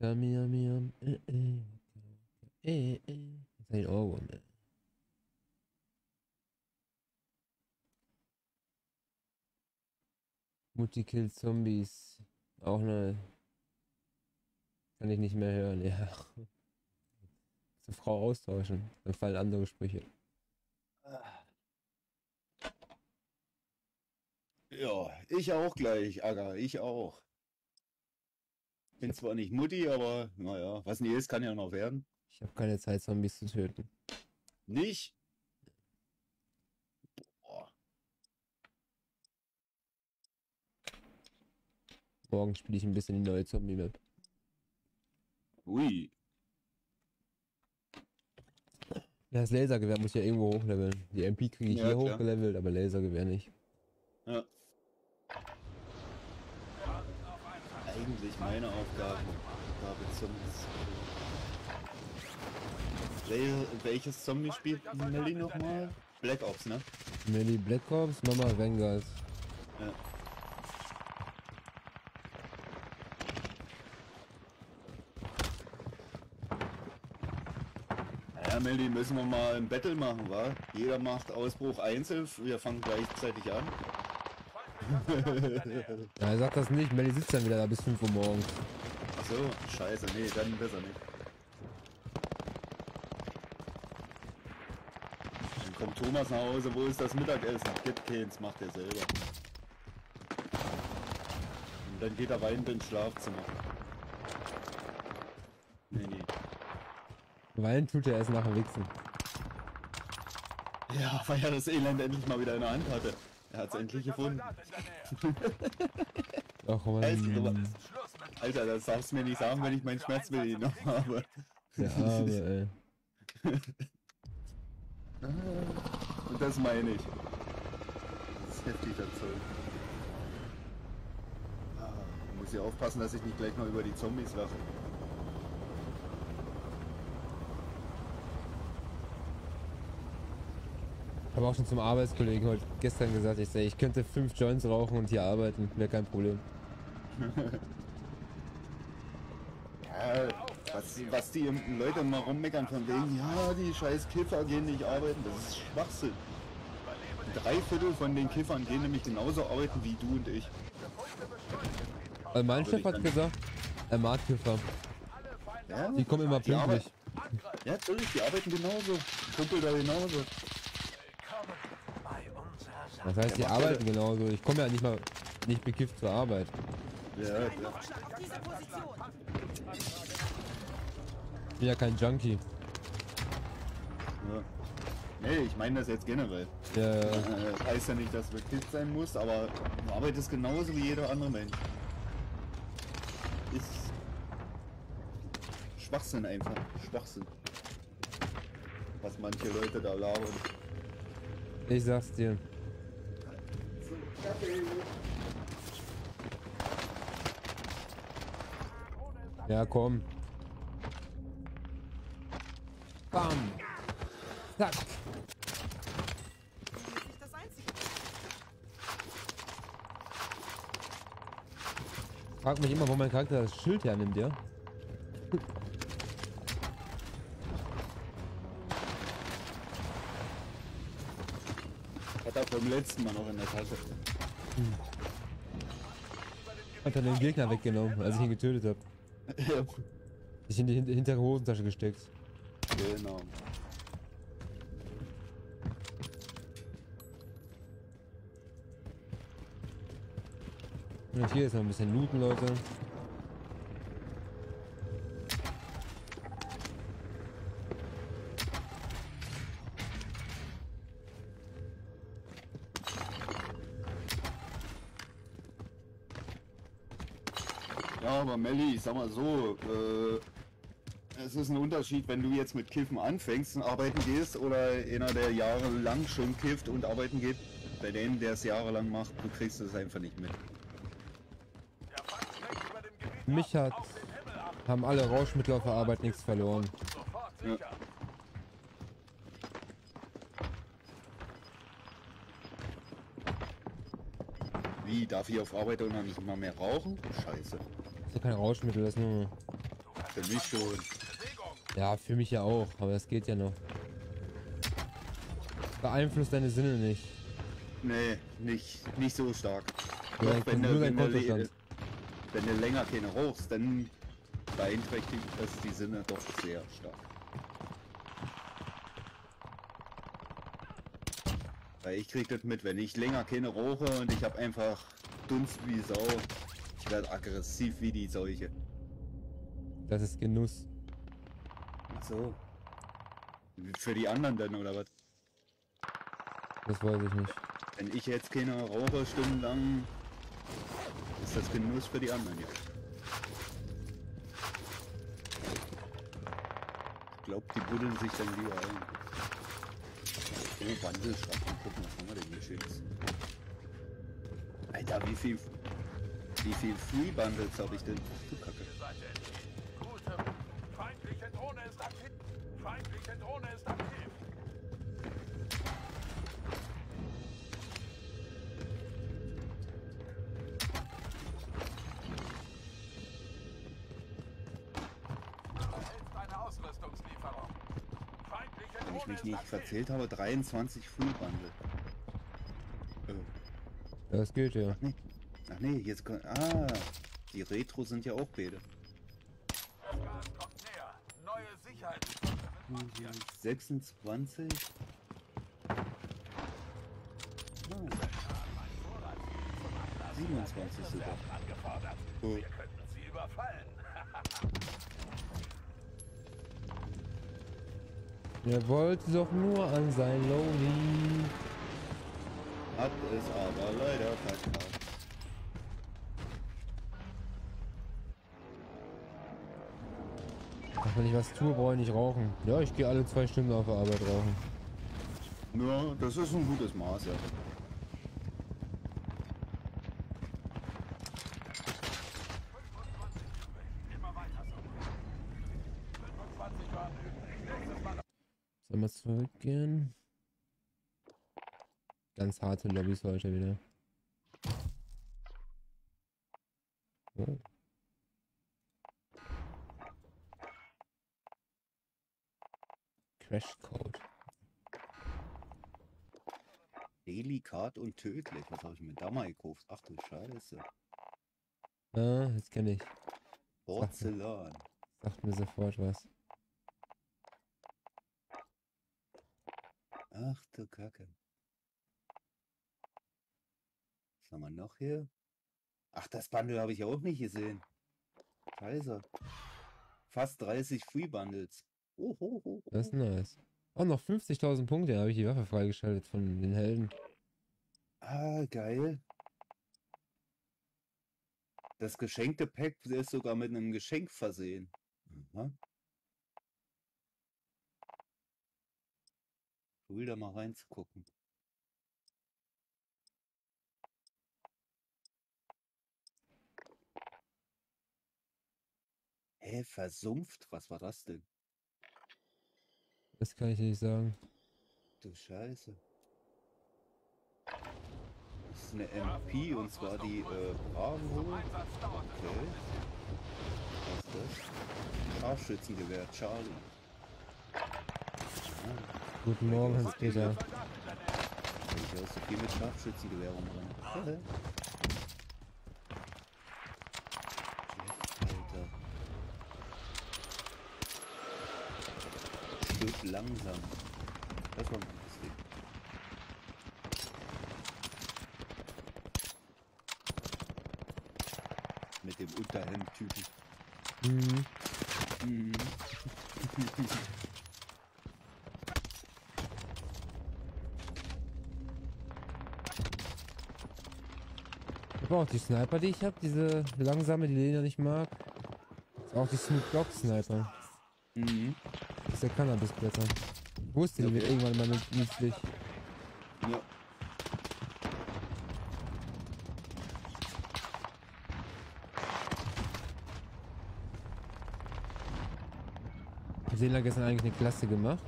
Yummy, yummy, yum. Äh, äh. Äh, äh. Das ist ein Ohrwurm, ey. Mutti killt Zombies. Auch ne. Kann ich nicht mehr hören, ja. Zur Frau austauschen. Dann fallen andere Sprüche. Ja, ich auch gleich, Aga, ich auch. Bin zwar nicht Mutti, aber naja, was nie ist, kann ja noch werden. Ich habe keine Zeit, Zombies zu töten. Nicht? Boah. Morgen spiele ich ein bisschen die neue Zombie-Map. Ui. Das Lasergewehr muss ich ja irgendwo hochleveln. Die MP kriege ich Ja, hier klar. hochgelevelt, aber Lasergewehr nicht. Ja. Eigentlich meine Aufgabe. Aufgabe Zombies. Wel welches Zombie spielt Melly nochmal? Black Ops, ne? Melly Black Ops, Mama Vanguard. Ja. Ja, Melly, müssen wir mal ein Battle machen, wa? Jeder macht Ausbruch einzeln, wir fangen gleichzeitig an. (laughs) Ja, er sagt das nicht. Melly sitzt dann wieder da bis 5 Uhr morgens. Achso, scheiße, nee, dann besser nicht. Dann kommt Thomas nach Hause, wo ist das Mittagessen? Gibt keins, macht er selber. Und dann geht er weinend ins Schlafzimmer. Nee, nee. Weinen tut er erst nach dem Wichsen. Ja, weil er das Elend endlich mal wieder in der Hand hatte. Er hat es endlich gefunden. (laughs) Ach aber- man. Alter, das darfst du mir nicht sagen, wenn ich meinen Schmerzmittel noch habe. Der Arme, ey. (laughs) Und das meine ich. Das ist heftig, das Zeug. Ah, Muss ja aufpassen, dass ich nicht gleich mal über die Zombies lache. Habe auch schon zum Arbeitskollegen heute gestern gesagt, ich, ich könnte fünf Joints rauchen und hier arbeiten. Wäre kein Problem. (laughs) Ja, was, was die Leute immer rummeckern von wegen, ja, die scheiß Kiffer gehen nicht arbeiten, das ist Schwachsinn. Drei Viertel von den Kiffern gehen nämlich genauso arbeiten wie du und ich. Also mein Chef hat gesagt, er mag Kiffer. Ja, Die kommen immer pünktlich. Ja, natürlich, die arbeiten genauso. Kumpel da genauso. Das heißt, die arbeiten genauso. Ich komme ja nicht mal nicht bekifft zur Arbeit. Ja, ja. Auf diese Position. Ich bin ja kein Junkie. ja. Nee, ich meine das jetzt generell. Ja, ja. Äh, das heißt ja nicht, dass du bekifft sein musst, aber du arbeitest genauso wie jeder andere Mensch. Ist Schwachsinn einfach. Schwachsinn. Was manche Leute da labern. ich sag's dir. Ja, komm. Bam. Zack. Frag mich immer, wo mein Charakter das Schild hernimmt, ja? Hat er beim letzten Mal noch in der Tasche. Hat er den Gegner weggenommen, als ich ihn getötet habe. (laughs) ja, Sich in die hin- hintere Hosentasche gesteckt. genau. Und hier ist noch ein bisschen looten, Leute. Ja, Melli, ich sag mal so, äh, es ist ein Unterschied, wenn du jetzt mit Kiffen anfängst und arbeiten gehst oder einer, der jahrelang schon kifft und arbeiten geht. Bei dem, der es jahrelang macht, du kriegst es einfach nicht mit. Mich hat, haben alle Rauschmittel auf der Arbeit nichts verloren. Ja. Wie, darf ich auf Arbeit auch noch nicht mal mehr rauchen? Scheiße. Ja kein Rauschmittel, das ist nur. Für mich schon. Ja, für mich ja auch, aber das geht ja noch. Beeinflusst deine Sinne nicht. Nee, nicht, nicht so stark. Nur Doch, wenn, du, wenn, du, wenn du länger keine rauchst, dann beeinträchtigt das die Sinne doch sehr stark. Weil ich krieg das mit, wenn ich länger keine rauche und ich habe einfach Dunst wie Sau. Ich werde aggressiv wie die Seuche. Das ist Genuss. Ach so. Für die anderen dann oder was? Das weiß ich nicht. Wenn ich jetzt keine rauche stundenlang, ist das Genuss für die anderen, ja. Ich glaube, die buddeln sich dann lieber ein. Oh, Wandelschrank. Mal gucken, was haben wir denn hier Schönes? Alter, wie viel... Wie viel Free Bundles habe ich denn? Ach du Kacke. Feindliche Drohne ist aktiv. Feindliche Drohne ist aktiv. Wenn ich mich nicht verzählt habe, 23 Free Bundle. Oh. Das geht ja. Nee. Ach nee, jetzt kommt... Ah, die Retro sind ja auch. Das Gas kommt näher. Neue Sicherheitsstufe sind montiert. 26. Ah, 27 sogar. Angefordert. Oh. Wir könnten sie überfallen. Er wollte doch nur an sein Lonely. Hat es aber leider verkauft. Wenn ich was tue, brauche ich nicht rauchen. Ja, ich gehe alle zwei Stunden auf der Arbeit rauchen. Ja, das ist ein gutes Maß, ja. Immer weiter so. 25 waren übrig. Nächstes Mal Sollen wir zurückgehen? Ganz harte Lobbys heute wieder. Crashcode. Delikat und tödlich. Was habe ich mir da mal gekauft? Ach du Scheiße. Ah, das kenne ich. Porzellan. Sagt mir sofort was. Ach du Kacke. Was haben wir noch hier? Ach, das Bundle habe ich auch nicht gesehen. Scheiße. Fast 30 Free Bundles. Oh. Das ist nice. Oh, noch 50.000 Punkte, dann habe ich die Waffe freigeschaltet von den Helden. Ah, geil. Das geschenkte Pack ist sogar mit einem Geschenk versehen. Aha. Cool, da mal reinzugucken. Hä, versumpft? Was war das denn? Das kann ich dir nicht sagen. Du Scheiße. Das ist eine MP und zwar die äh, Bravo. Okay. Was ist das? Scharfschützengewehr Charlie. Guten Morgen, Hans-Peter. Ich auch so viel mit Scharfschützengewehr rumrenne. Langsam. Das war ein gutes Ding. Mit dem Unterhemd-Typen. Mhm. Mhm. (laughs) Ich habe auch die Sniper, die ich habe, diese langsame, die Lena nicht mag. Auch die Snoop Dogg Sniper. Mhm. Ist der Cannabisblätter. Ich wusste, die wird irgendwann mal nüt- nützlich. Ja. Sela gestern eigentlich eine Klasse gemacht.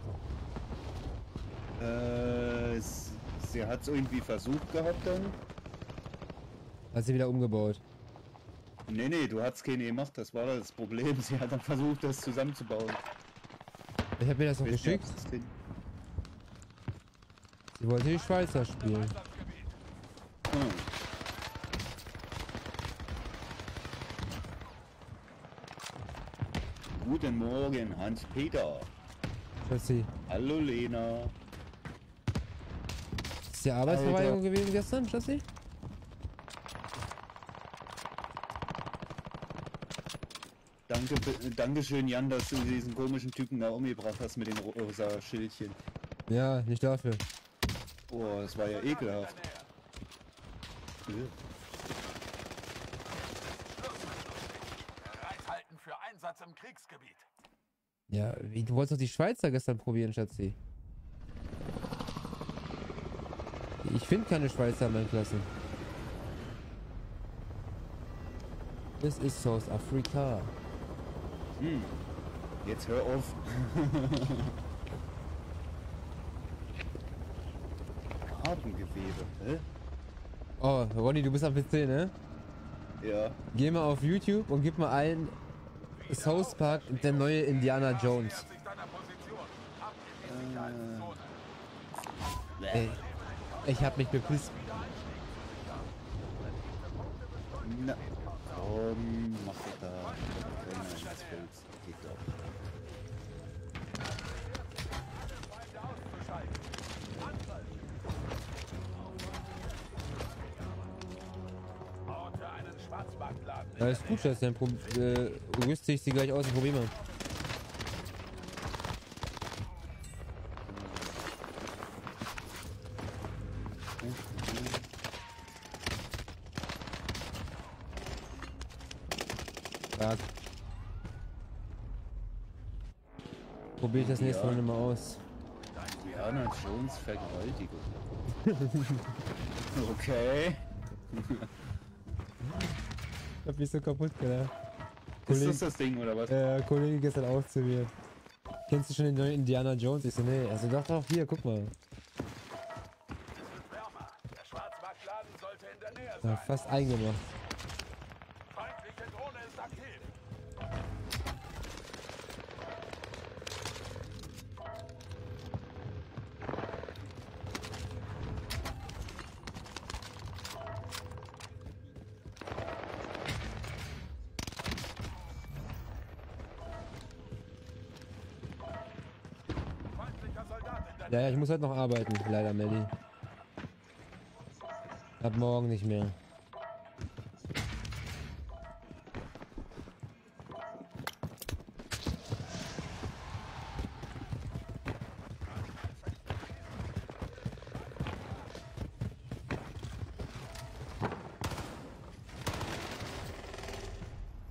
Äh, sie hat es irgendwie versucht gehabt dann. Hat sie wieder umgebaut. Nee, nee, du hast keine gemacht, das war das Problem. (laughs) Sie hat dann versucht, das zusammenzubauen. Ich habe mir das noch geschickt. Sie wollte die Schweizer spielen. Hm. Guten Morgen, Hans-Peter. Schatzi. Hallo, Lena. Ist die Arbeitsverweigerung gewesen gestern, Schatzi? Danke, Dankeschön, Jan, dass du diesen komischen Typen da umgebracht hast mit dem rosa Schildchen. Ja, nicht dafür. Oh, das war ja ekelhaft. Ja. Bereithalten für Einsatz im Kriegsgebiet. Ja, wie, du wolltest doch die Schweizer gestern probieren, Schatzi. Ich finde keine Schweizer in meinen Klassen. Das ist South Africa. Hm. Jetzt hör auf. (laughs) Karbengewebe, hä? Oh, Ronny, du bist am PC, ne? Ja. Geh mal auf YouTube und gib mal ein South Park, der neue Indiana Jones. Sicherheitszone. Ey, ich hab mich bepisst. Ja, ist gut, dass dein Pro äh, rüste ich sie gleich aus und probier mal. Stark. Probier ich das nächste. Mal mal aus. Indiana Jones Vergewaltigung. (laughs) okay. (laughs) Hab mich so kaputt gemacht. Ist Kollege, das das Ding oder was? äh, Kollege gestern auch zu mir. Kennst du schon den neuen Indiana Jones? Ich so, nee. Also doch, doch, hier, guck mal. Ja, fast eingemacht. Ja, ich muss heute noch arbeiten, leider, Melly. Ab morgen nicht mehr.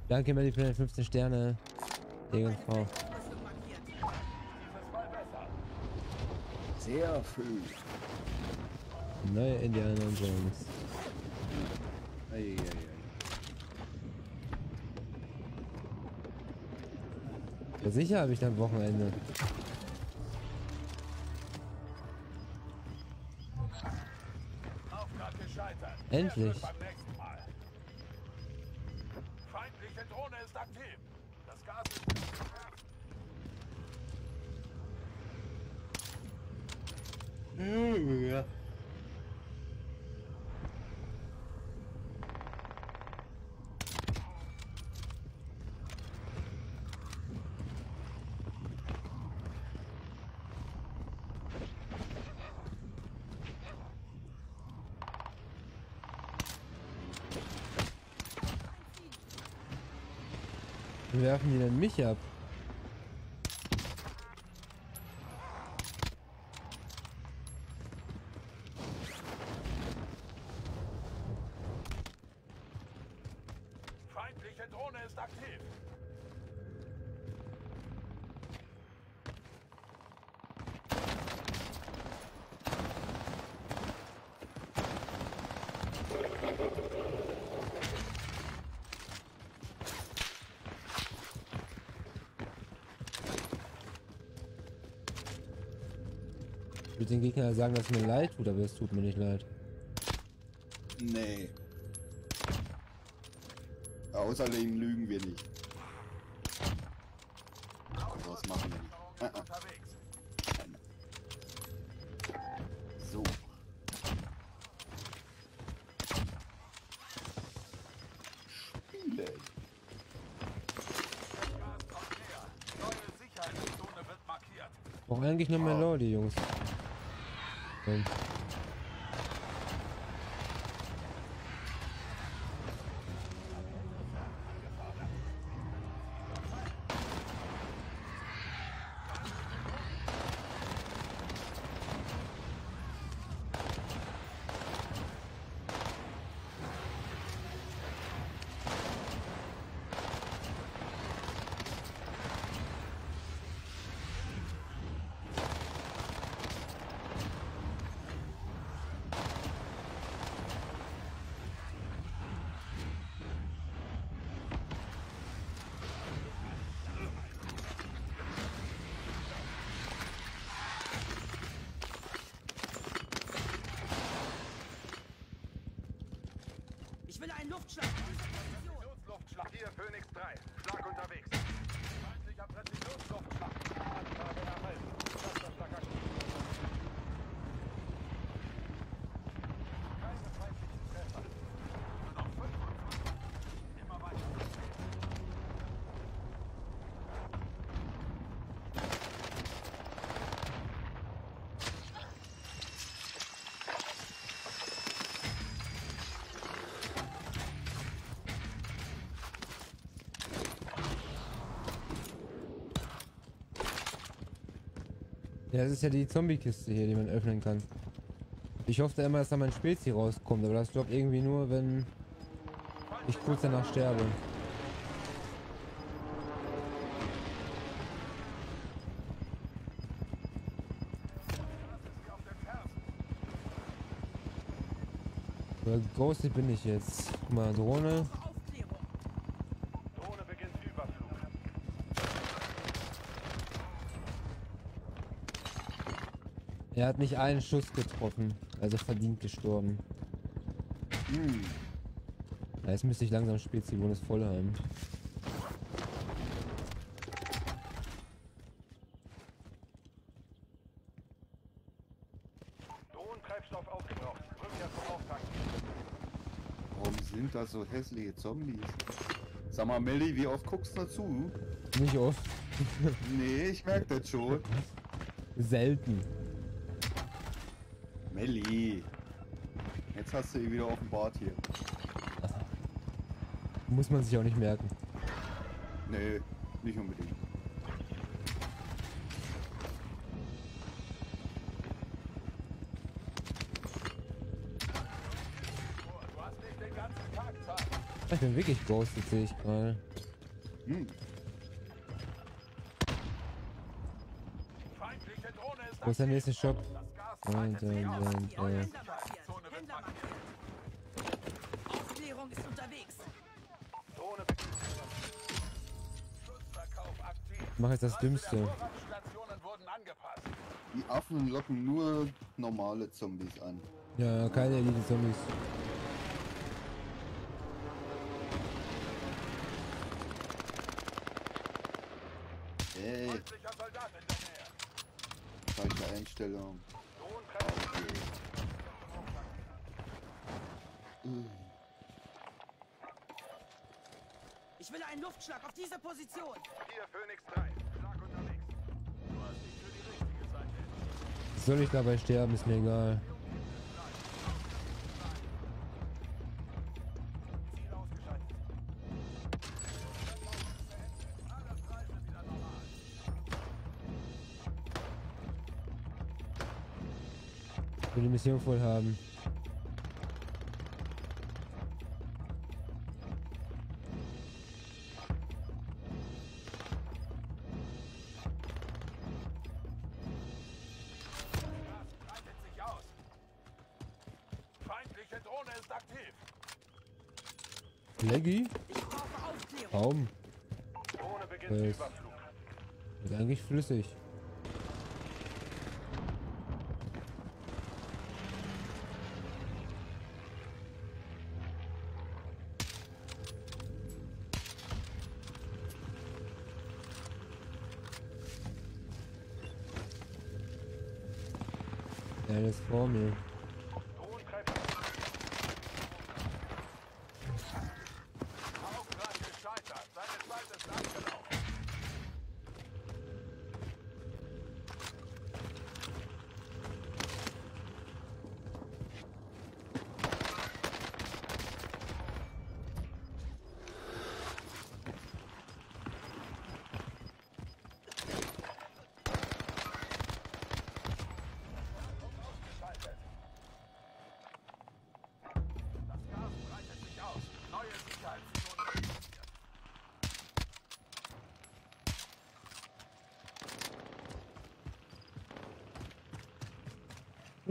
Danke, Melly, für deine 15 Sterne. Frau. Rüstung markiert. Dieses Mal besser. Sehr schön. Neue Indiana Jones. Ja, sicher habe ich dann Wochenende. Endlich. Beim nächsten Mal. Feindliche Drohne ist aktiv. Das Gas ist... Ja. Wie werfen die denn mich ab? Feindliche Drohne ist aktiv. Ich würde den Gegner sagen, dass es mir leid tut, aber es tut mir nicht leid. Nee. Außerdem lügen wir nicht. Also was machen wir nicht. Ist unterwegs. So. Spiele. Gas kommt näher. Neue Sicherheitszone wird markiert. Brauchen eigentlich nur mehr. Leute, Jungs. Ähm, Ich will einen Luftschlag. Position. Luftschlag. Hier Phoenix 3. Schlag unterwegs. Feindlicher Präzisionsluftschlag. Anfrage erhalten. Erster Schlag aktiv. Keine feindlichen Treffer. Nur noch 55. Immer weiter. Ja, das ist ja die Zombie-Kiste hier, die man öffnen kann. Ich hoffe immer, dass da mein Spezi rauskommt, aber das stoppt irgendwie nur, wenn ich kurz danach sterbe. Groß bin ich jetzt. Guck mal, Drohne. Aufklärung. Drohne beginnt Überflug. Er hat nicht einen Schuss getroffen, also verdient gestorben. Hm. Ja, jetzt müsste ich langsam Spezi-Bonus voll haben. Drohnentreibstoff aufgebraucht. Rückkehr zum Auftakt. Warum sind da so hässliche Zombies? Sag mal, Melly, wie oft guckst du dazu? Nicht oft. Nee, ich merk das schon. Selten. Melly. Jetzt hast du ihn wieder offenbart hier. Muss man sich auch nicht merken. Nee, nicht unbedingt. Ich bin wirklich ghosted, sehe ich gerade. Hm. Wo ist der nächste Shop? Bam, bam, bam, Aufklärung ist unterwegs. Mach jetzt das Dümmste. Die Affen locken nur normale Zombies an. Ja, keine Elite-Zombies. Ey. Falsche Einstellung. Luftschlag auf diese Position. Hier Phoenix 3. Schlag unterwegs. Du hast dich für die richtige Seite entschieden. Soll ich dabei sterben, ist mir egal. Ich will die Mission voll haben.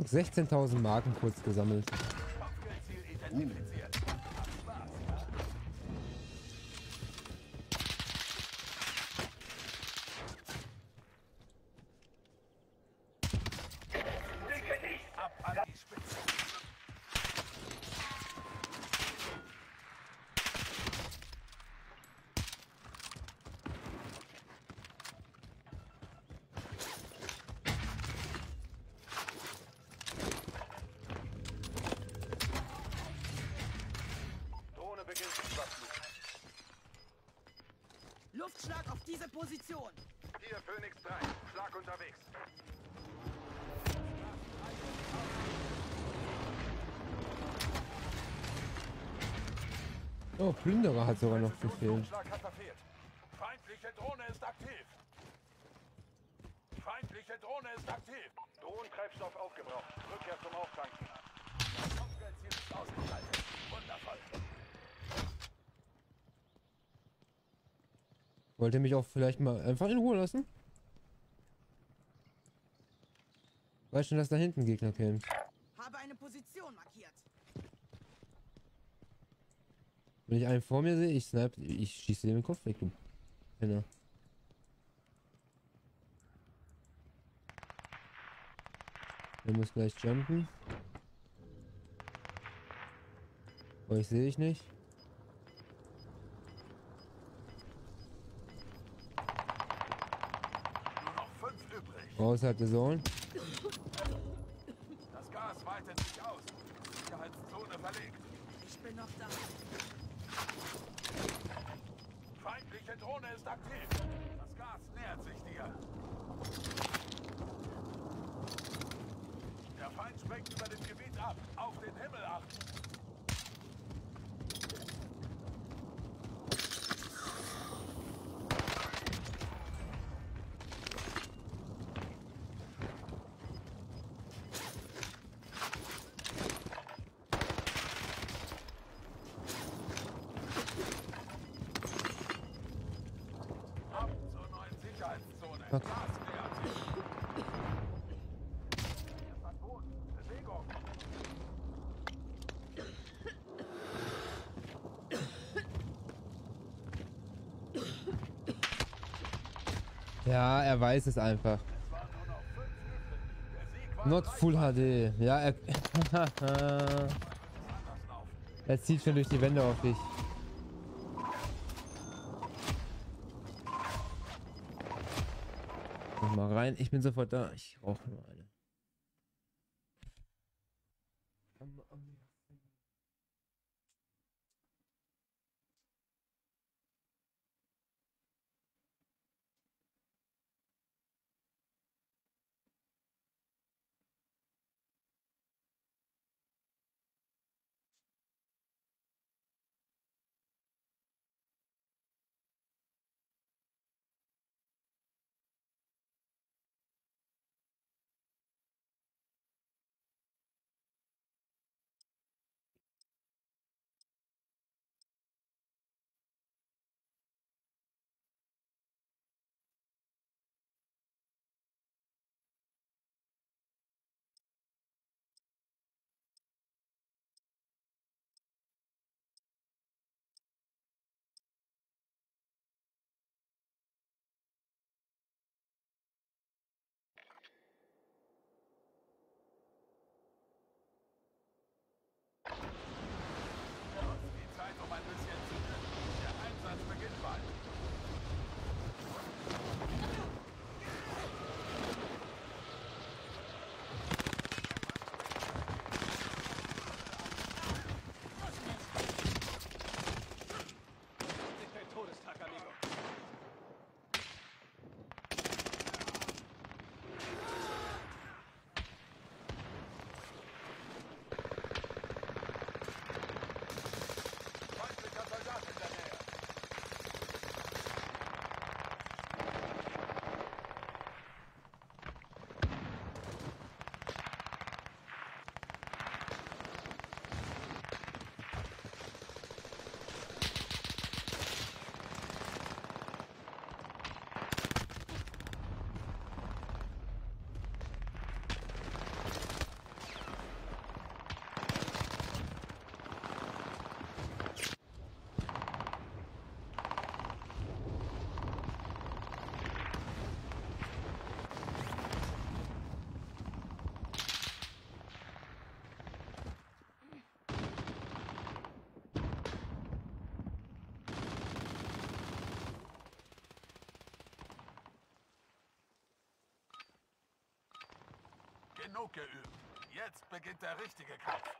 16.000 Marken kurz gesammelt. Kopfgeldziel Position. Hier Phoenix 3. Schlag unterwegs. Oh, Plünderer hat sogar noch gefehlt. Schlag hat verfehlt. Feindliche Drohne ist aktiv. Feindliche Drohne ist aktiv. Drohnentreibstoff aufgebraucht. Rückkehr zum Auftanken. Das Kopfgeldziel ist ausgeschaltet. Wundervoll. Wollt ihr mich auch vielleicht mal einfach in Ruhe lassen? Weiß schon, dass da hinten Gegner kämen. Habe eine Position markiert. Wenn ich einen vor mir sehe, ich snipe, ich schieße dem den Kopf weg, du Penner. Er muss gleich jumpen. Euch sehe ich nicht. Nur noch fünf übrig. Außerhalb der Zone. Das Gas weitet sich aus. Sicherheitszone verlegt. Ich bin noch da. Feindliche Drohne ist aktiv. Das Gas nähert sich dir. Der Feind sprengt über dem Gebiet ab. Auf den Himmel achten. Ja, er weiß es einfach. Not Full HD. Ja, er... (laughs) er zieht schon durch die Wände auf dich. Mal rein. Ich bin sofort da. Ich rauche mal. genug geübt. Jetzt beginnt der richtige Kampf.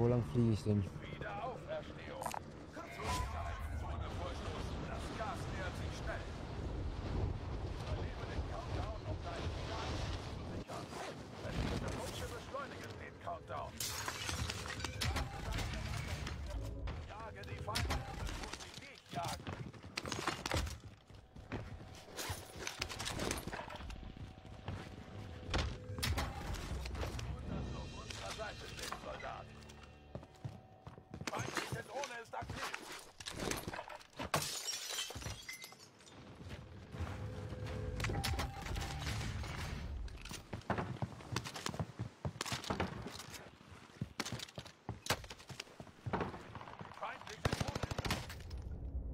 walang fleece din.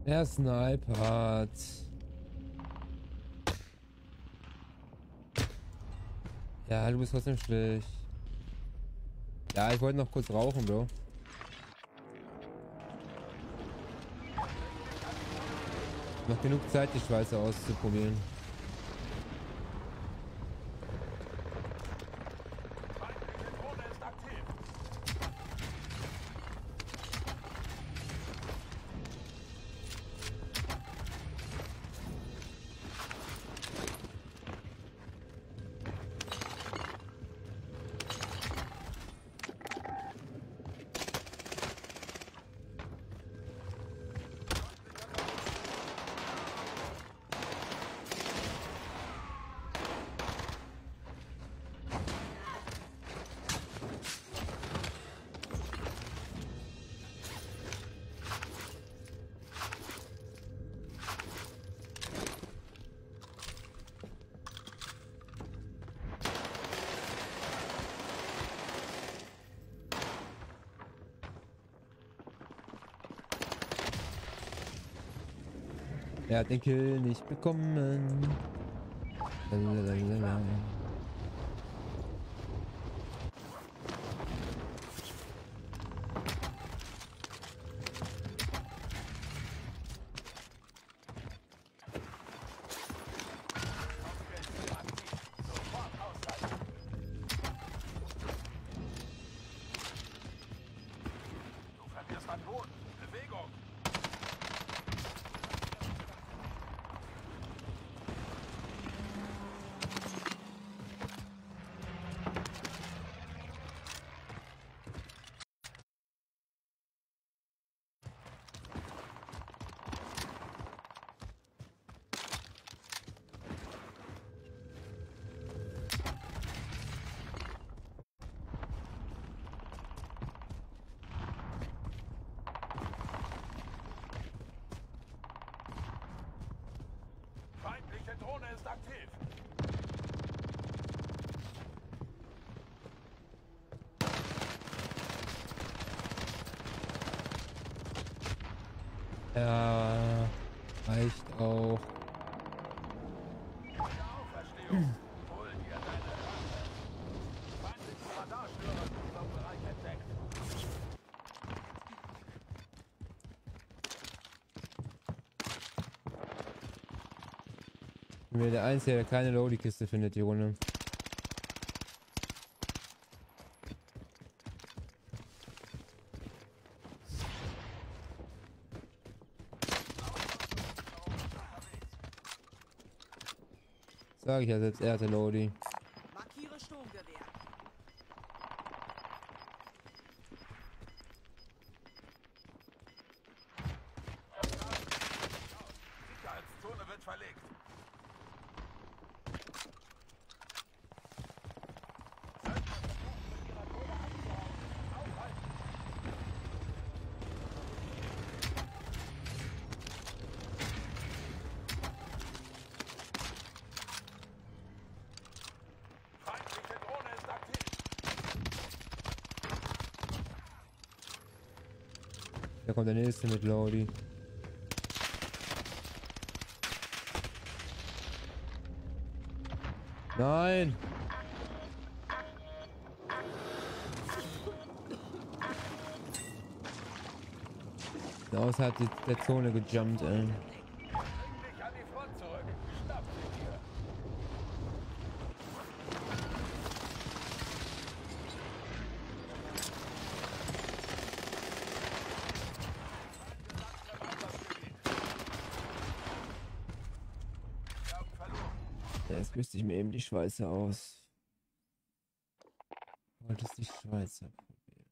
Er snipert. Ja, du bist trotzdem schlecht. Ja, ich wollte noch kurz rauchen, Bro. Noch genug Zeit, die Schweizer auszuprobieren. Er hat den Kill nicht bekommen. Lalalala. Du verlierst an Boden. Bewegung. Feindliche Drohne ist aktiv. Ja, reicht auch. Der Auferstehung. Hol dir deine Rache. Feindliche Radarstörer in unserem Bereich entdeckt. Ich bin der Einzige, der keine Lodi-Kiste findet, die Runde. Sag ich ja selbst, er hatte Lodi. Markiere Sturmgewehr. Sicherheitszone wird verlegt. Feindliche Drohne ist aktiv. Da kommt der nächste mit Lodi. Nein! Die, der Zone gejumpt, ey. Bring dich an die Front zurück. Schnapp sie dir. Wir haben verloren. Ja, Jetzt müsste ich mir eben die Schweiße aus. Wolltest die Schweiße probieren.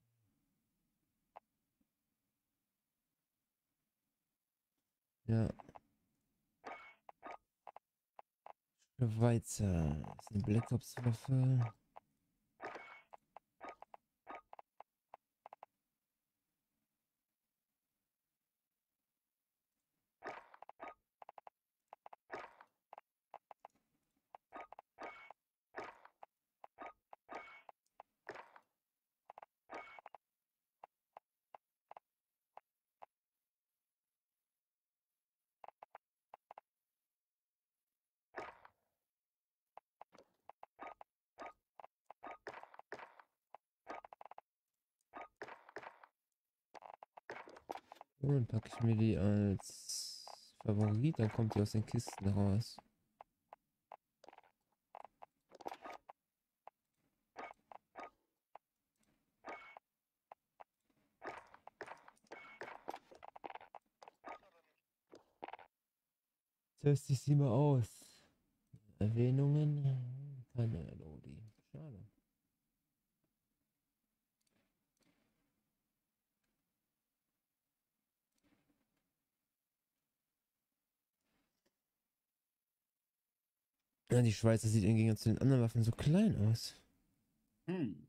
Ja. Schweizer. Ist eine Black Ops Waffe. Dann packe ich mir die als Favorit, dann kommt die aus den Kisten raus. Teste ich sie mal aus. Erwähnungen? Keine Lodi. Schade. Ja, die Schweizer sieht im Gegensatz zu den anderen Waffen so klein aus. Hm.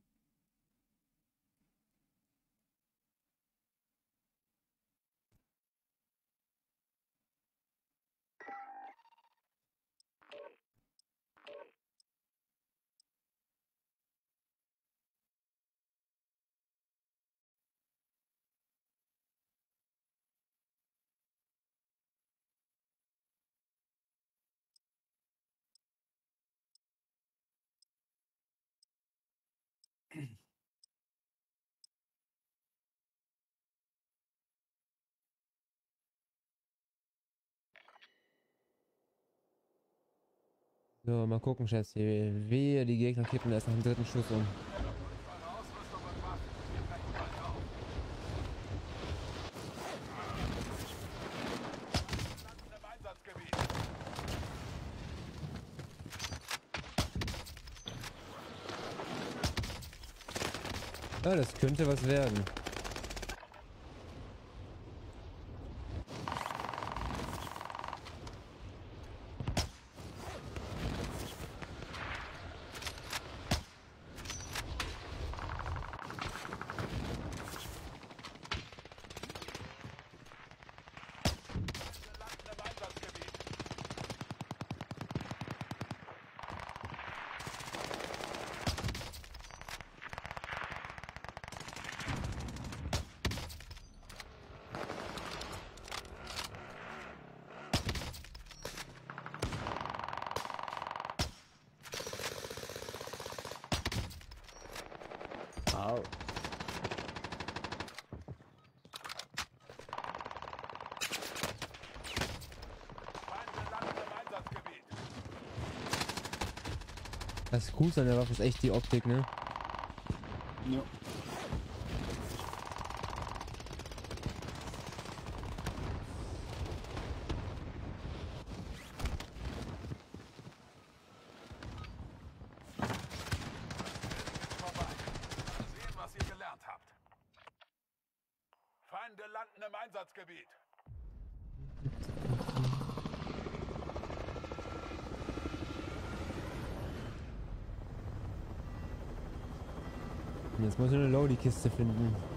So, mal gucken, Schätze. Wehe, die Gegner kippen erst nach dem dritten Schuss um. Ja, das könnte was werden. Wir landen im Einsatzgebiet. Au. Feinde landen im Einsatzgebiet. Das Coolste an der Waffe ist echt die Optik, ne? Ja. Vorbei. Mal sehen, was ihr gelernt habt. Feinde landen im Einsatzgebiet. Und Jetzt muss ich eine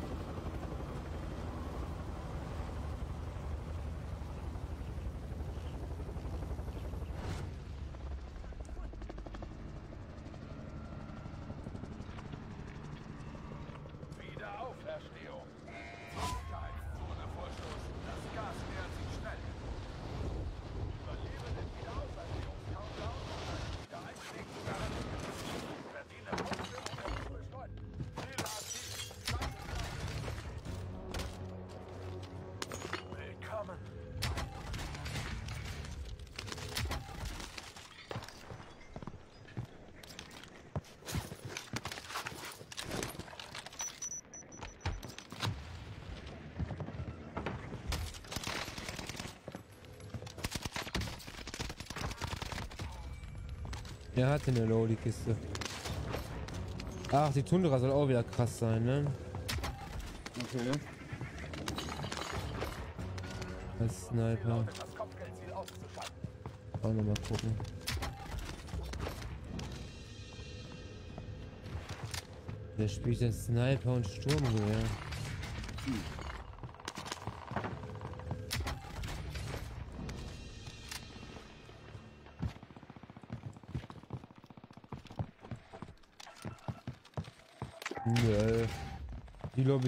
Wer hat denn eine Lowly-Kiste? Ach, die Tundra soll auch wieder krass sein, ne? Okay. Als Sniper. Auch nochmal gucken. Der spielt jetzt Sniper und Sturmgewehr. Nö.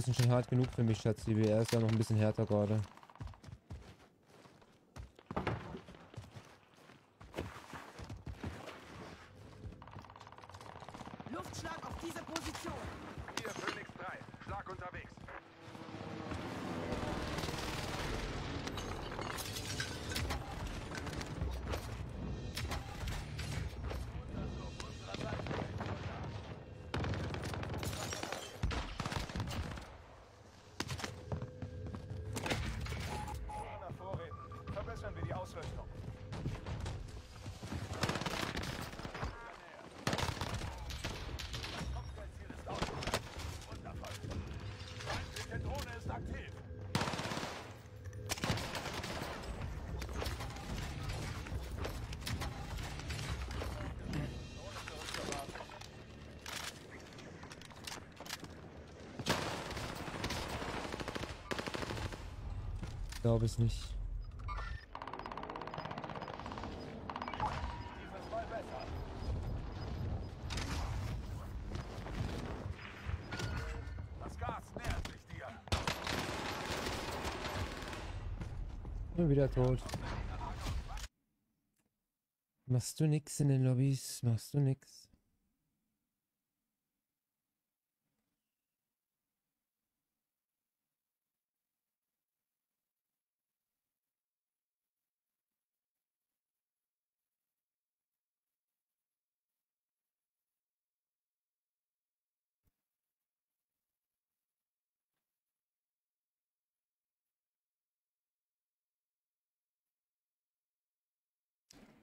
Die sind schon hart genug für mich, Schatzi. Er ist ja noch ein bisschen härter gerade. Glaube es nicht. Dieses Mal besser. Das Gas nähert sich dir. Bin wieder tot. Machst du nix in den Lobbys? Machst du nix?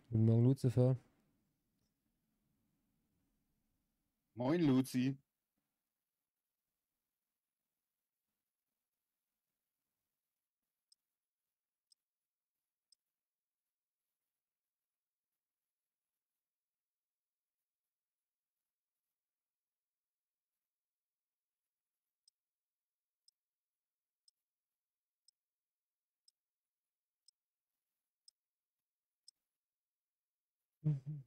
Guten Morgen, Lucifer. Moin, Luzi. Mm-hmm.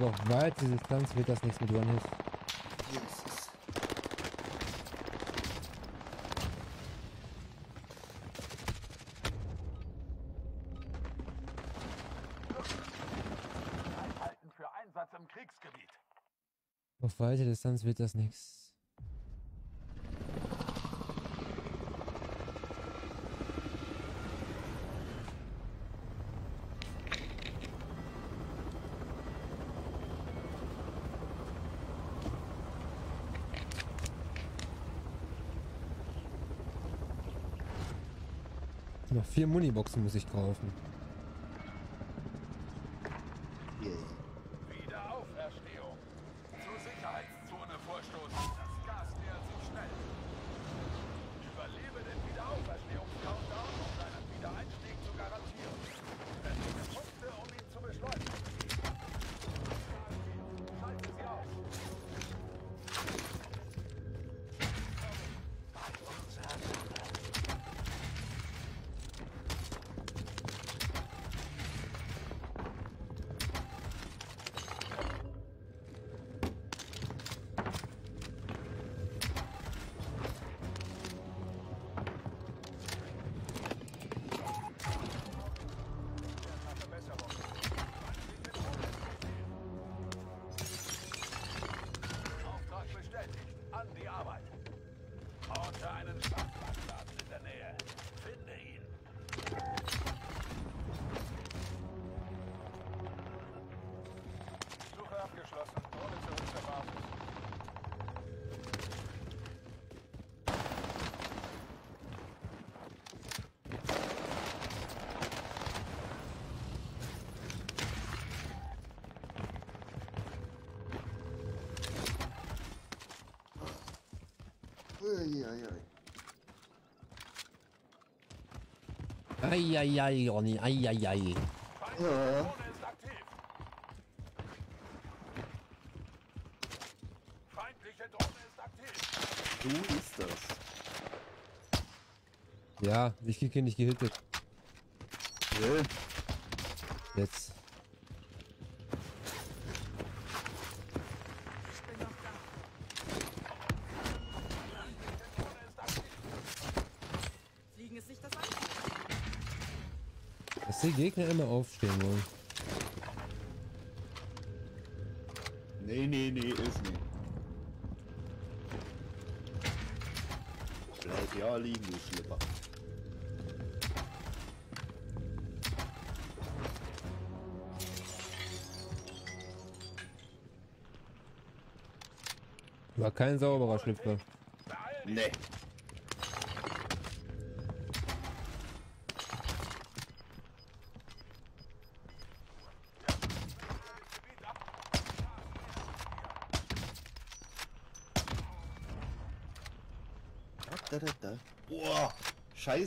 Aber auf weite Distanz wird das nichts mit One-Hit. Jesus. Einhalten für Einsatz im Kriegsgebiet. Auf weite Distanz wird das nichts. Noch vier Muniboxen muss ich kaufen. Eieiei, Ronny, eieiei. Ja. Aktiv. Feindliche Drohne ist aktiv. Du ist das. Ja, ich krieg hier nicht gehittet. Ja. Jetzt. Dass die Gegner immer aufstehen wollen. Nee, nee, nee, ist nicht. Bleib ja liegen, du Schlipper. War kein sauberer Schlüpfer. Nee.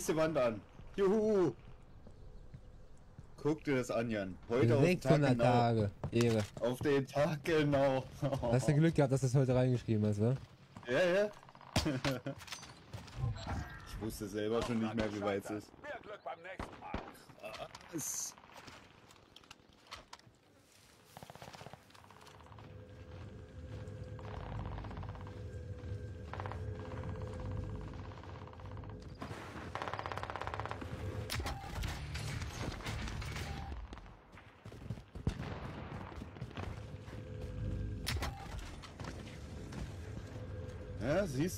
Scheiße Wand an. Juhu. Guck dir das an, Jan. Heute auf den Tag 600 genau. Tage. Ehre. Auf den Tag genau. Hast du Glück gehabt, dass du es heute reingeschrieben hast, wa? Ja, ja. (laughs) ich wusste selber schon nicht mehr, wie weit es ist. Mehr Glück beim nächsten Mal.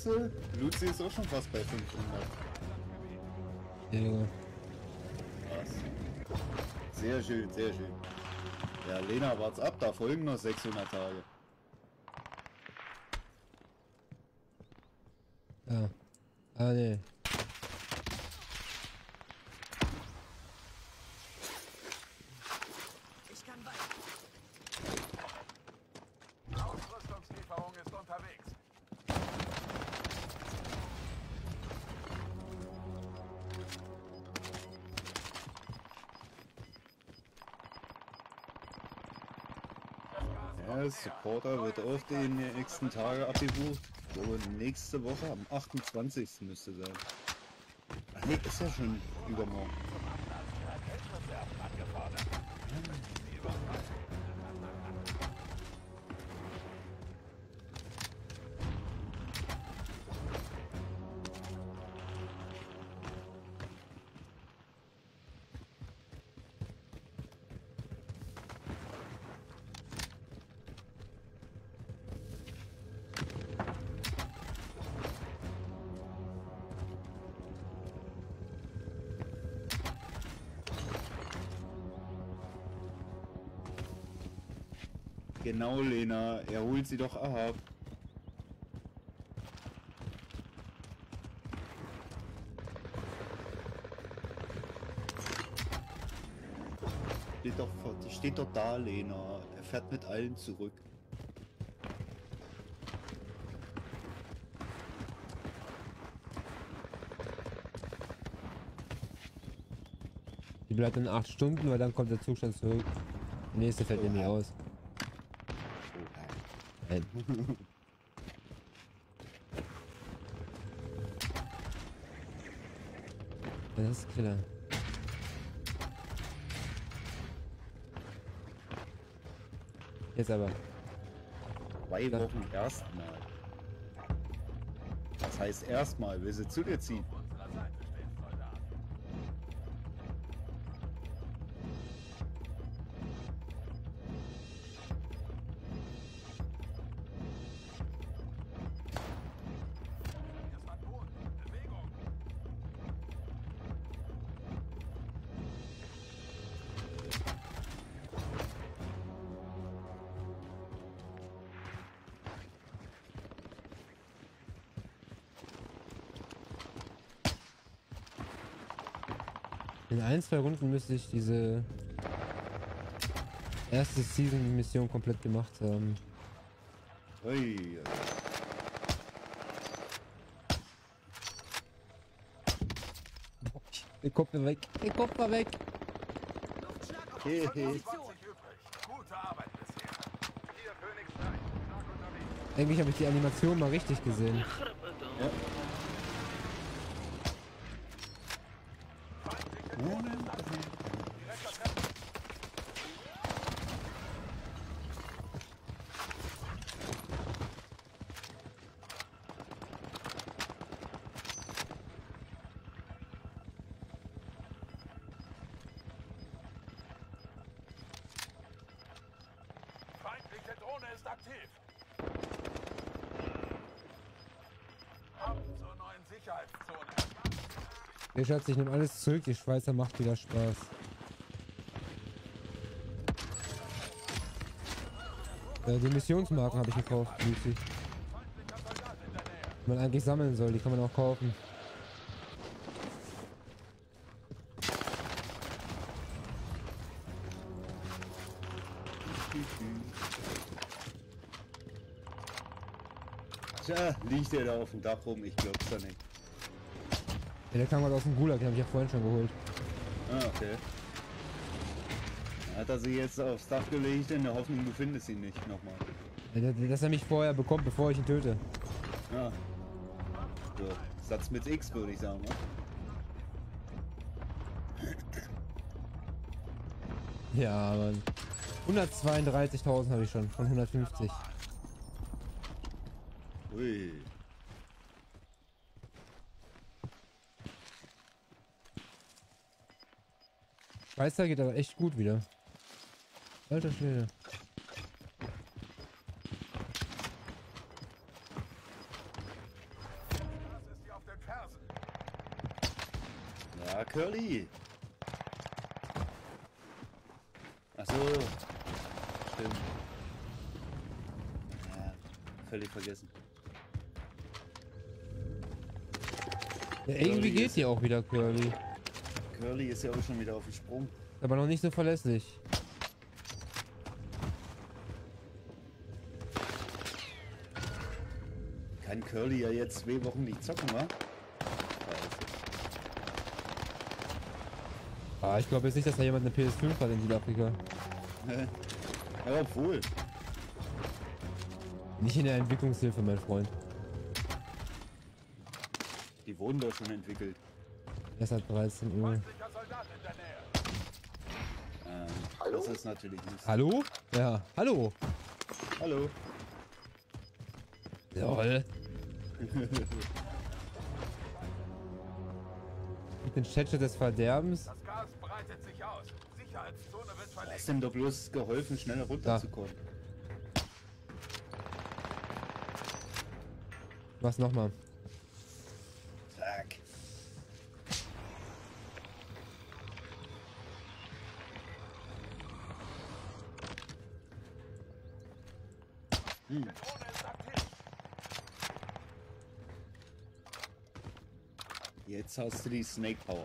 Ja, du, Luzi ist auch schon fast bei 500. Ehre. Krass. Sehr schön, sehr schön. Ja, Lena, wart's ab, da folgen noch 600 Tage. Nächsten Tage abgebucht. Glaube, nächste Woche am 28. müsste sein. Ach nee, ist ja schon übermorgen. Holt sie doch ab. Steht doch, steht doch da, Lena. Er fährt mit allen zurück. Die bleibt in 8 Stunden, weil dann kommt der Zustand zurück. Der nächste fällt nämlich aus. Nein. (laughs) Das ist Killer. Jetzt aber. Zwei. Wochen erstmal. Das heißt erstmal, will sie zu dir ziehen. Ein, zwei Runden müsste ich diese erste Season-Mission komplett gemacht haben. Ui. Den Kopf war weg. Den Kopf war weg. Luftschlag auf Hey, diese hey. Position. 20 übrig. Gute Arbeit bisher. Hier Phoenix 3. Stark unterwegs. Eigentlich habe ich die Animation mal richtig gesehen. Ja. Der Schatz, ich nehme alles zurück. Die Schweizer macht wieder Spaß. Äh, die Missionsmarken habe ich gekauft, Lucy. Die man eigentlich sammeln soll. Die kann man auch kaufen. Tja, liegt der da auf dem Dach rum? Ich glaub's da nicht. Ja, der kam gerade aus dem Gulag, den habe ich ja vorhin schon geholt. Ah, okay. Hat er sich jetzt aufs Dach gelegt in der Hoffnung, du findest ihn nicht nochmal. Ja, Dass er mich vorher bekommt, bevor ich ihn töte. Ja. So, Satz mit X würde ich sagen, ne? Ja, Mann. 132.000 habe ich schon von 150. Ui. Schweizer geht aber echt gut wieder. Alter Schwede. Ja, Curly. Ach so. Stimmt. Ja, völlig vergessen. Ja, irgendwie geht die auch wieder, Curly. Curly ist ja auch schon wieder auf dem Sprung. Aber noch nicht so verlässlich. Kann Curly ja jetzt zwei Wochen nicht zocken, wa? Ah, ich glaube jetzt nicht, dass da jemand eine PS5 hat in Südafrika. Ja, obwohl. Nicht in der Entwicklungshilfe, mein Freund. Die wurden doch schon entwickelt. Hat 13 Uhr. Ähm, das ist natürlich nicht. Hallo? Ja, hallo. Hallo. Lol. (laughs) Mit den Schätze des Verderbens. Das Gas breitet sich aus. Sicherheitszone wird Hast verlegt. dem doch bloß geholfen, schneller runterzukommen. Was nochmal? Zack. Hm. Drohne ist aktiv. Jetzt hast du Snake Power.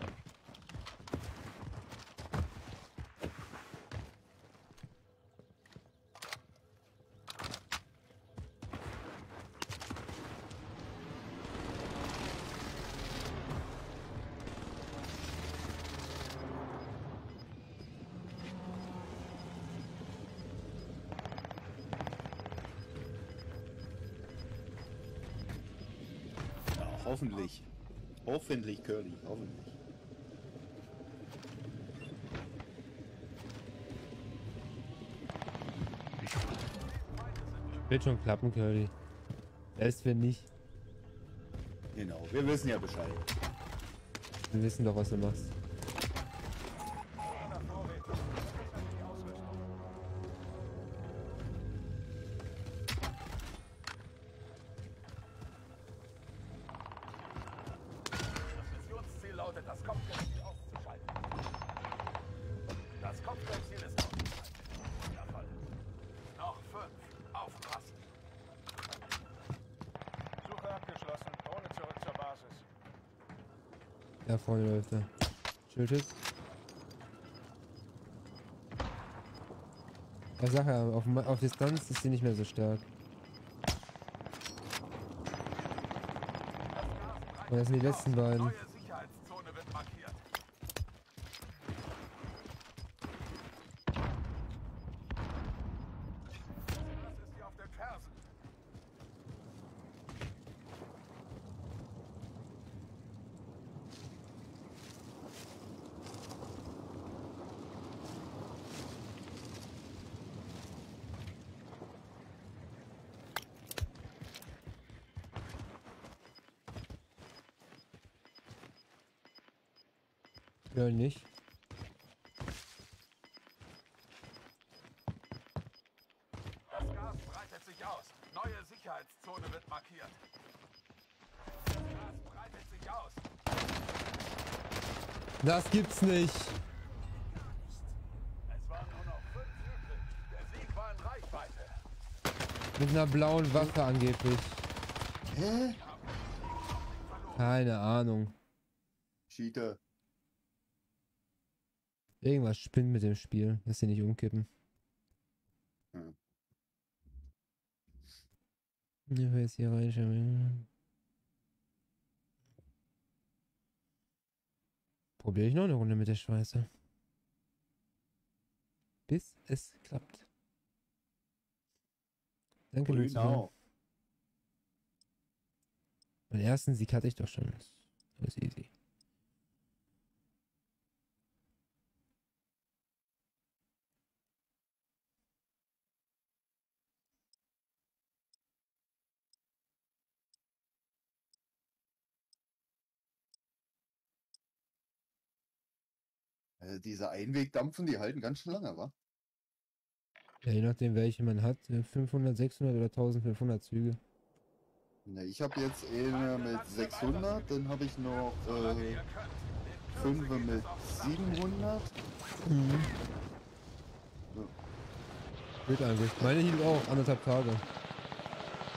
Hoffentlich. Hoffentlich, Curly, hoffentlich. Wird schon klappen, Curly. Selbst wenn nicht. Genau, wir wissen ja Bescheid. Wir wissen doch, was du machst. Distanz ist sie nicht mehr so stark. Und das sind die letzten beiden. Neue Sicherheitszone wird markiert. Das ist dir auf den Fersen. Ja, nicht. Das Gas breitet sich aus. Neue Sicherheitszone wird markiert. Das Gas breitet sich aus. Das gibt's nicht. Mit einer blauen Waffe angeblich. Hä? Keine Ahnung. Cheater. Irgendwas spinnt mit dem Spiel. Lass sie nicht umkippen. Hm. Ich will jetzt hier reinschauen. Probiere ich noch eine Runde mit der Schweiße. Bis es klappt. Danke. Genau. Den ersten Sieg hatte ich doch schon. Das ist easy. Also diese Einwegdampfen, die halten ganz schön lange, wa? Ja, je nachdem, welche man hat. äh, 500, 600 oder 1500 Züge. Ne, ich habe jetzt eine mit 600, dann habe ich noch äh, Ihr könnt. 5 mit 700. Geht eigentlich. Meine hielt auch anderthalb Tage.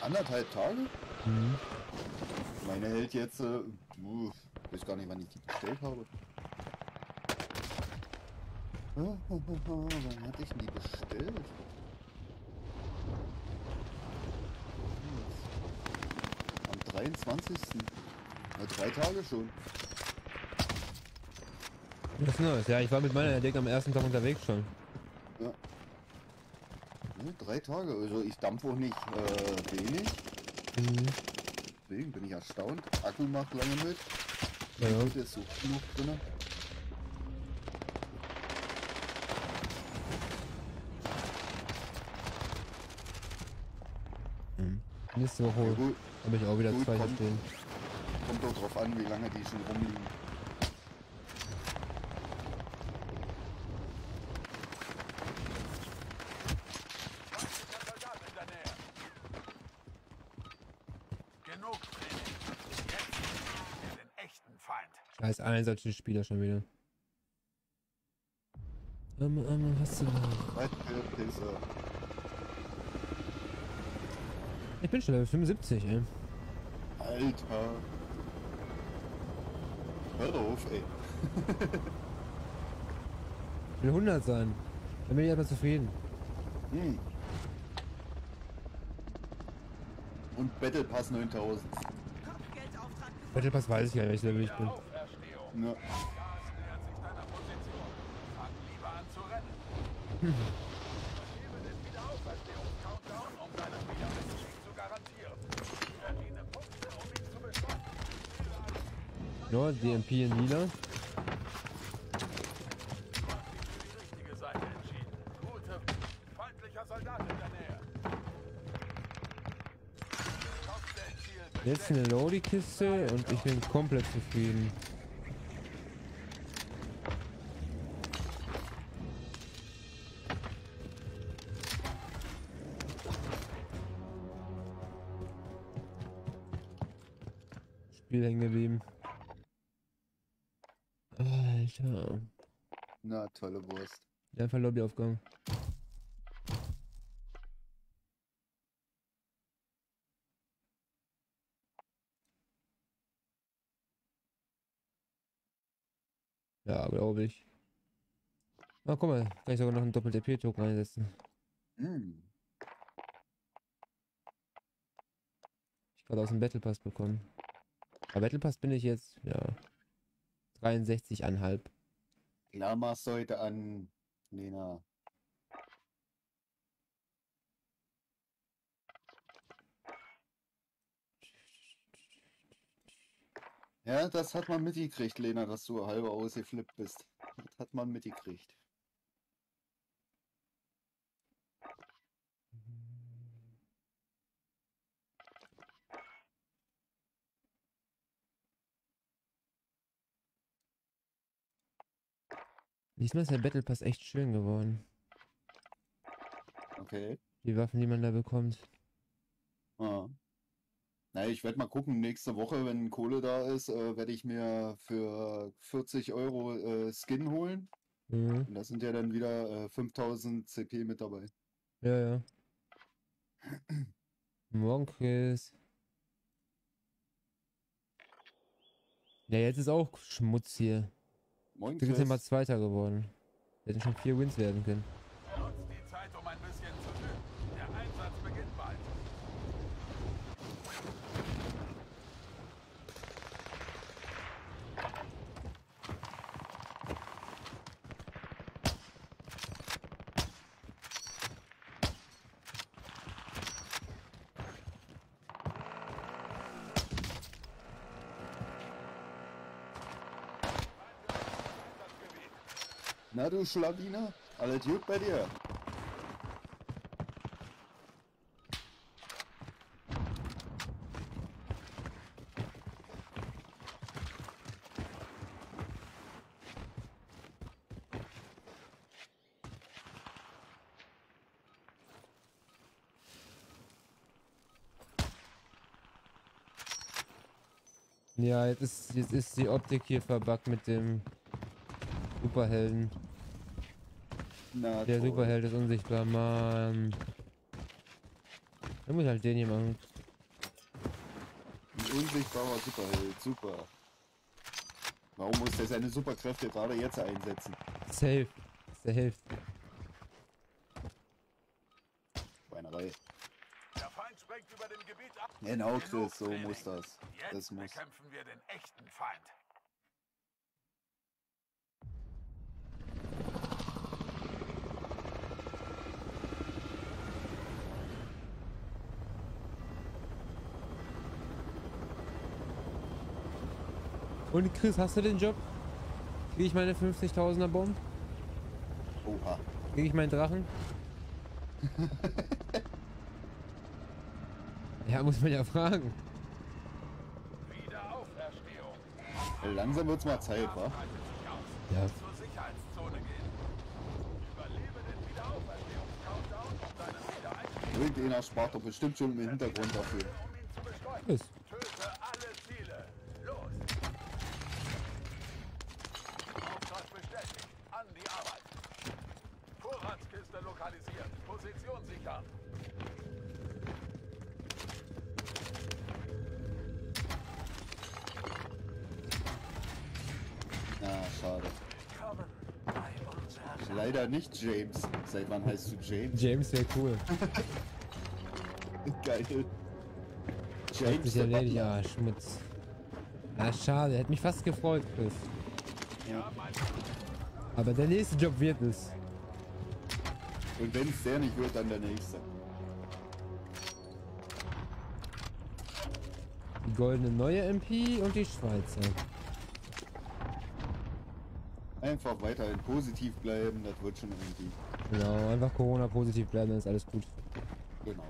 Anderthalb Tage? Mhm. Meine hält jetzt, äh, ich weiß gar nicht, wann ich die bestellt habe. Wann hatte ich denn die bestellt? Am 23. Na, drei Tage schon. Das ist nice. Ja, ich war mit meiner direkt am ersten Tag unterwegs schon. Ne, drei Tage. Also ich dampfe auch nicht äh, wenig. Mhm. Deswegen bin ich erstaunt. Akku macht lange mit. Ja, ja. Ist so genug drin. Nächste Ja, Woche gut, habe ich auch wieder Gut, zwei kommt. stehen. kommt doch drauf an, wie lange die schon rumliegen. Genug Training. Jetzt den echten Feind. Scheiß Einsatzspieler schon wieder. Ähm, ähm, was du. Ich bin schon Level 75, ey. Alter. Hör auf, ey. Ich will 100 sein. Dann bin ich erstmal zufrieden. Hm. Und Battle Pass 9000. Kopfgeldauftrag Battle Pass weiß ich ja, welches Level ich bin. Ja. Gas nähert sich deiner Position. Fang lieber an zu rennen. Verschiebe den Wiederauferstehungs-Countdown, um deinen Wiedereinstieg zu garantieren. Verdiene Punkte, um ihn zu beschleunigen. No, DMP in lila. Du hast dich für die richtige Seite entschieden. Gute, feindlicher Soldat in der Nähe. Kopfgeldziel Jetzt eine Lodi-Kiste und ich bin komplett zufrieden. Einfach Lobbyaufgang. Ja, glaube ich. Na, guck mal, kann ich sogar noch einen Doppel-TP-Token einsetzen. Hm. Ich gerade aus dem Battle Pass bekommen. Aber Battle Pass bin ich jetzt, ja, 63,5. Klar machst du heute an, Lena. Ja, das hat man mitgekriegt, Lena, dass du halber ausgeflippt bist. Das hat man mitgekriegt. Diesmal ist der Battle Pass echt schön geworden. Okay. Die Waffen, die man da bekommt. Ah. Na, ich werde mal gucken, nächste Woche, wenn Kohle da ist, äh, werde ich mir für 40 Euro äh, Skin holen. Mhm. Und da sind ja dann wieder äh, 5000 CP mit dabei. Ja, ja. Morgen, Chris. Ja, jetzt ist auch Schmutz hier. Moin, Wir sind ja mal Chris. Zweiter geworden. Wir hätten schon vier Wins werden können. Nutzt die Zeit, um ein bisschen zu üben. Der Einsatz beginnt bald. Na du Schlawiner, alles gut bei dir? Ja, jetzt ist, jetzt ist die Optik hier verbuggt mit dem Superhelden. Na Der toll. Superheld ist unsichtbar, Mann. Dann muss ich halt den hier machen. Ein unsichtbarer Superheld, super. Warum muss der seine Superkräfte gerade jetzt einsetzen? Safe. Safe. Schweinerei. Der Feind sprengt über dem Gebiet ab. Genau, Chris, so muss das. Jetzt Das muss. bekämpfen wir den echten Feind. Und Chris, hast du den Job? Krieg ich meine 50.000er Bomben? Oha. Krieg ich meinen Drachen? (laughs) ja, muss man ja fragen. Wiederauferstehung. Langsam wird's mal Zeit, wa? Ja. Irgendeiner spart doch bestimmt schon im Hintergrund dafür. Nicht James. Seit wann heißt du James? James wäre cool. (laughs) Geil. Hat James sich der erledigt, ah, Schmutz. Ah, schade, hätte mich fast gefreut, Chris. Ja. Aber der nächste Job wird es. Und wenn es der nicht wird, dann der nächste. Die goldene neue MP und die Schweizer. Einfach weiterhin positiv bleiben, das wird schon irgendwie. Genau, einfach Corona positiv bleiben, dann ist alles gut. Genau.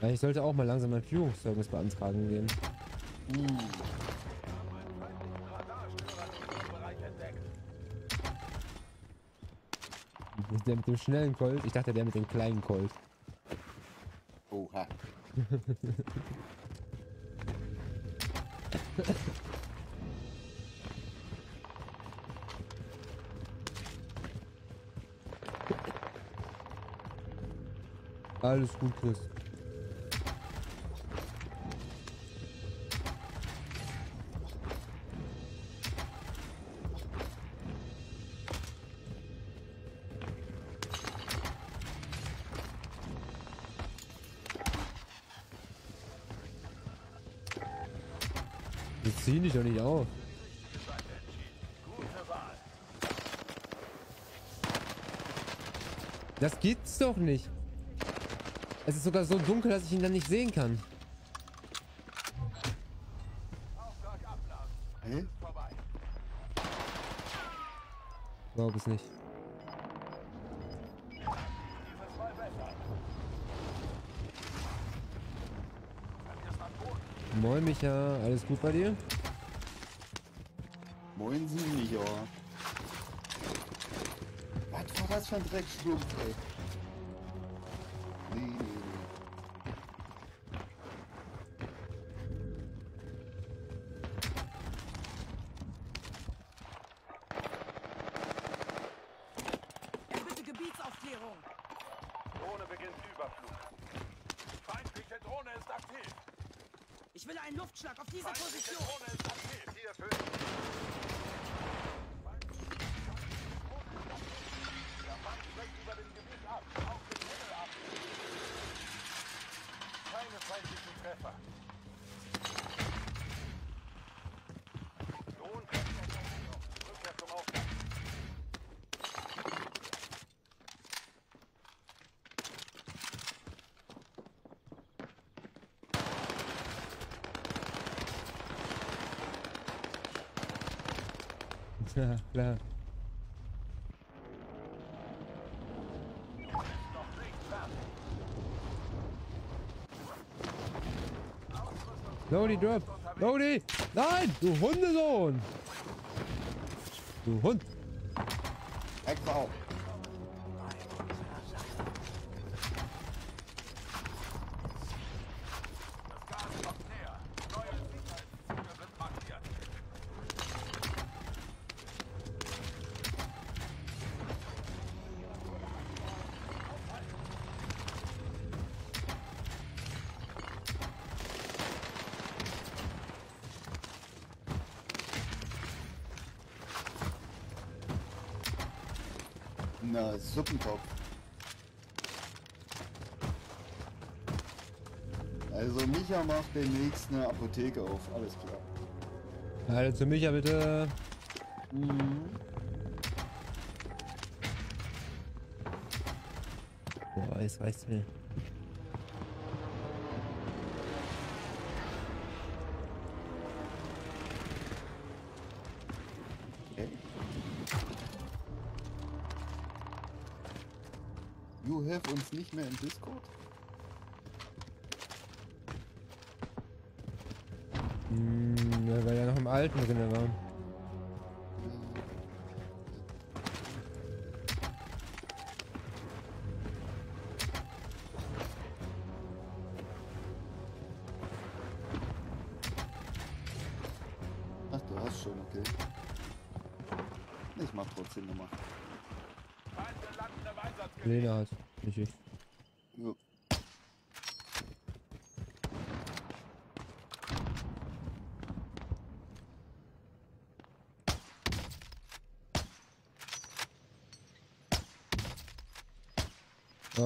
Ja, ich sollte auch mal langsam mein Führungszeugnis beantragen gehen. Entdeckt. Der mit dem schnellen Colt, ich dachte der mit dem kleinen Colt. Oha. (laughs) Alles gut, Chris. Wir ziehen dich doch nicht auf. Das gibt's doch nicht. Es ist sogar so dunkel, dass ich ihn dann nicht sehen kann. Hä? Glaub es nicht. Moin Micha, alles gut bei dir? Moin Sie nicht, ja. Was war das für ein Dreckschlumpf, ey? Nee, nee, nee. Bitte Gebietsaufklärung. Drohne beginnt Überflug. Feindliche Drohne ist aktiv. Ich will einen Luftschlag auf dieser Feindliche Position. Drohne ist aktiv. Hier für Der Feind schlägt über dem Gebiet ab. Auf den Himmel ab. Keine feindlichen Treffer. Drohnenkräfte auf Aufstellung. Rückkehr zum Aufgang. Klar. Lodi, drop! Lodi! Nein! Du Hundesohn! Du Hund! Das Suppentopf. Also Micha macht demnächst eine Apotheke auf, alles klar. Halte zu Micha bitte. Mhm. Boah, jetzt reicht's mir. Mehr im Discord? Hm, ja, weil er noch im Alten drin war.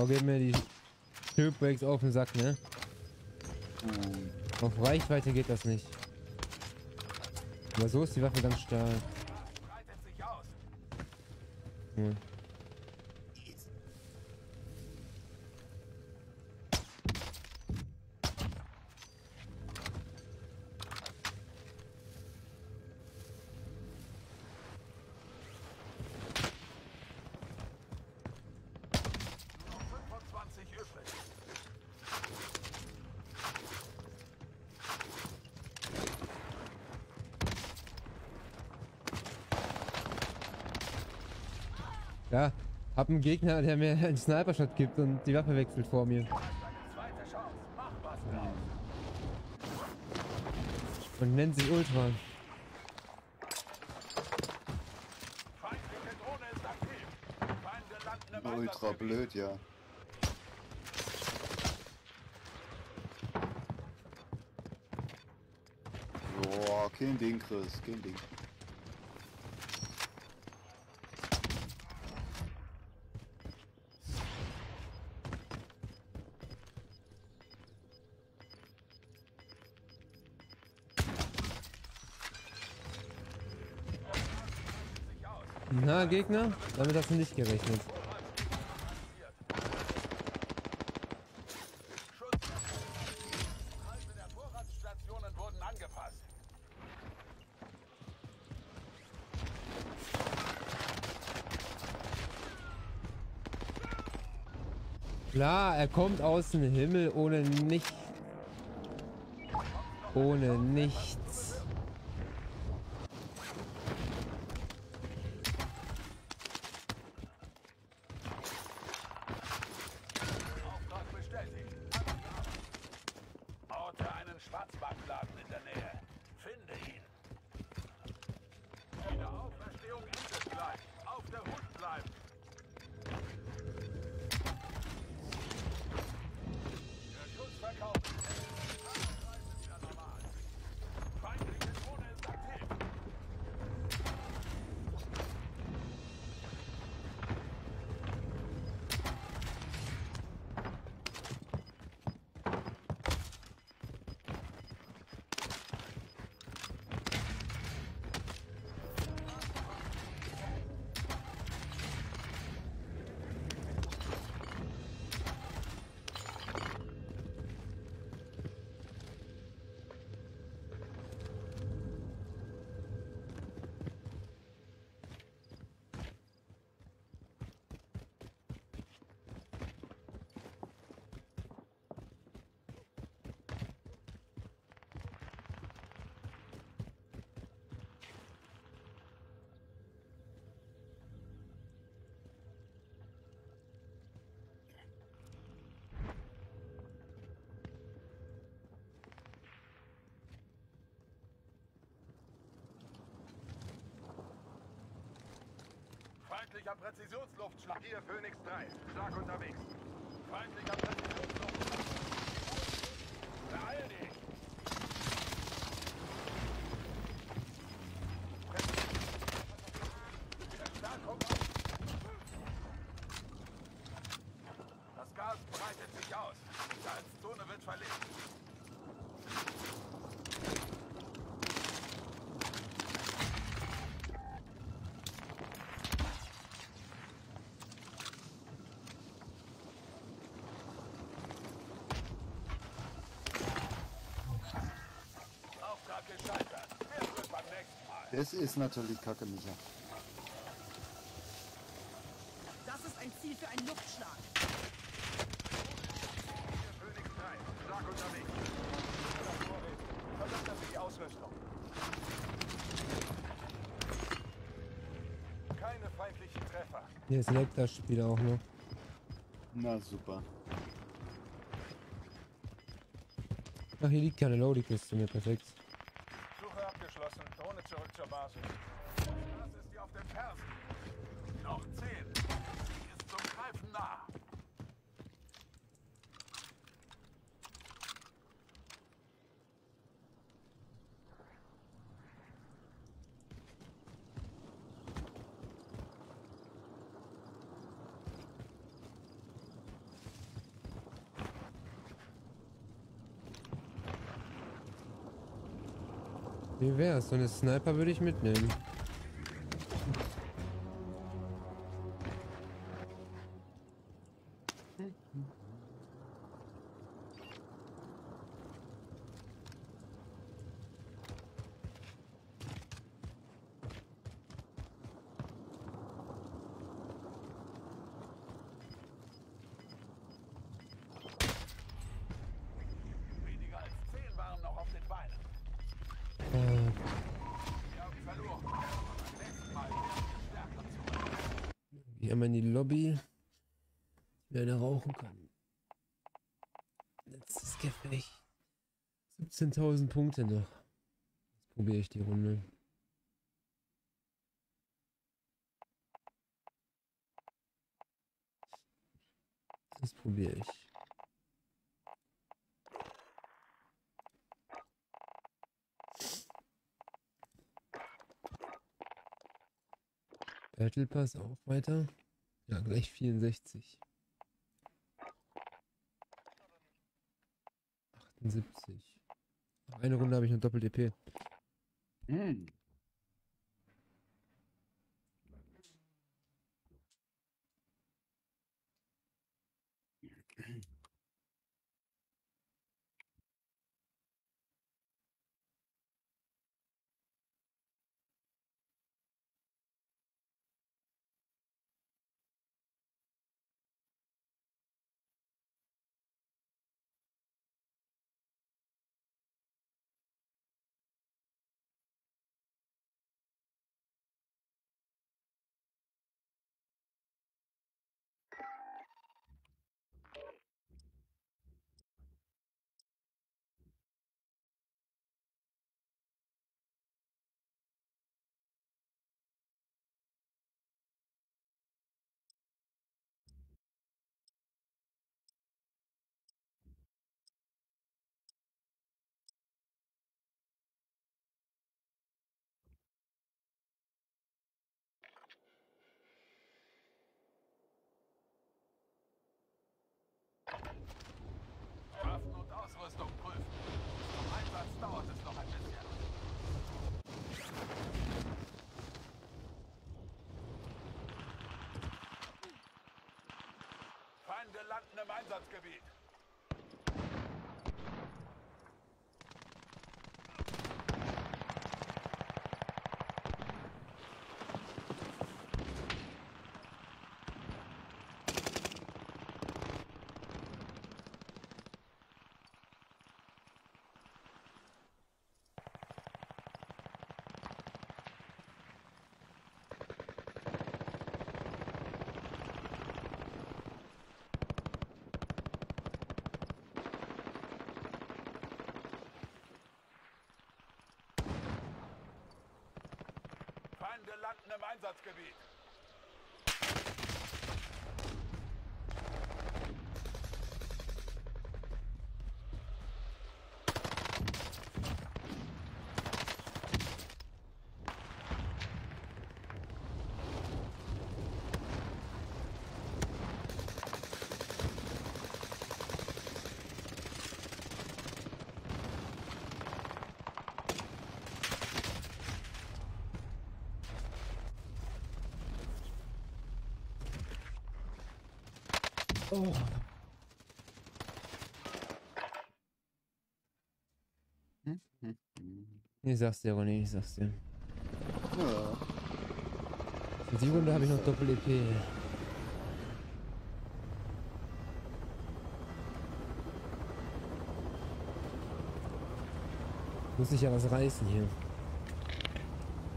Oh, gib mir die Shieldbreaks auf den Sack, ne? Hm. Auf Reichweite geht das nicht. Aber so ist die Waffe ganz stark. Hm. Einen Gegner, der mir einen Sniper-Shot gibt und die Waffe wechselt vor mir. Und nennt sich Ultra. Ultra blöd, ja. Boah, kein Ding, Chris, kein Ding. Gegner? Damit hast du nicht gerechnet. Klar, er kommt aus dem Himmel ohne nicht. Ohne nichts. 4, Phoenix 3. Schlag unterwegs. Das ist natürlich kacke, Micha. Das ist ein Ziel für einen Luftschlag. Hier Phoenix 3. Stark unterwegs. Das Vorräte. Verbessern Sie die Ausrüstung. Keine feindlichen Treffer. Hier ist leckt das Spiel auch noch. Na super. Ach, hier liegt keine Loading-Kiste mehr, perfekt. Suche abgeschlossen. Drohne zurück zur Basis. Das ist dir auf den Fersen. Noch zehn. Sie ist zum Greifen nah. So eine Sniper würde ich mitnehmen. 17.000 Punkte noch. Jetzt probiere ich die Runde. Das probiere ich. Battle Pass auch weiter. Ja, gleich 64. 78. Eine Runde habe ich noch Doppel-DP. Hm. Einsatzgebiet. Oh. Ich sag's dir, Ronny, ich sag's dir. Ja. In die Runde habe ich noch Doppel-EP. Muss ich ja was reißen hier.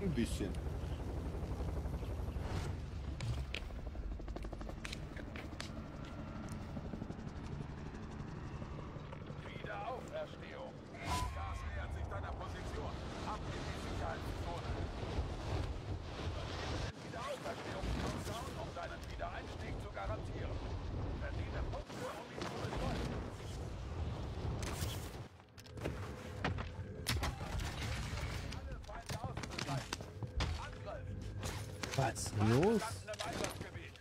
Ein bisschen. Wiederauferstehung. Gas nähert sich deiner Position. Ab in die Sicherheitszone. Überlebe den Wiederauferstehungs-Countdown, um deinen Wiedereinstieg zu garantieren. Verdiene Punkte, um ihn zu beschleunigen. Alle Feinde auszuschalten. Angriff. Was ist los? Flanken im Einsatzgebiet.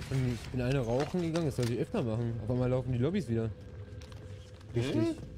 Passiert? Ich bin eine rauchen gegangen, das sollte ich öfter machen. Auf einmal laufen die Lobbys wieder. Richtig. Hm?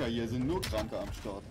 Micha, hier sind nur Kranke am Start.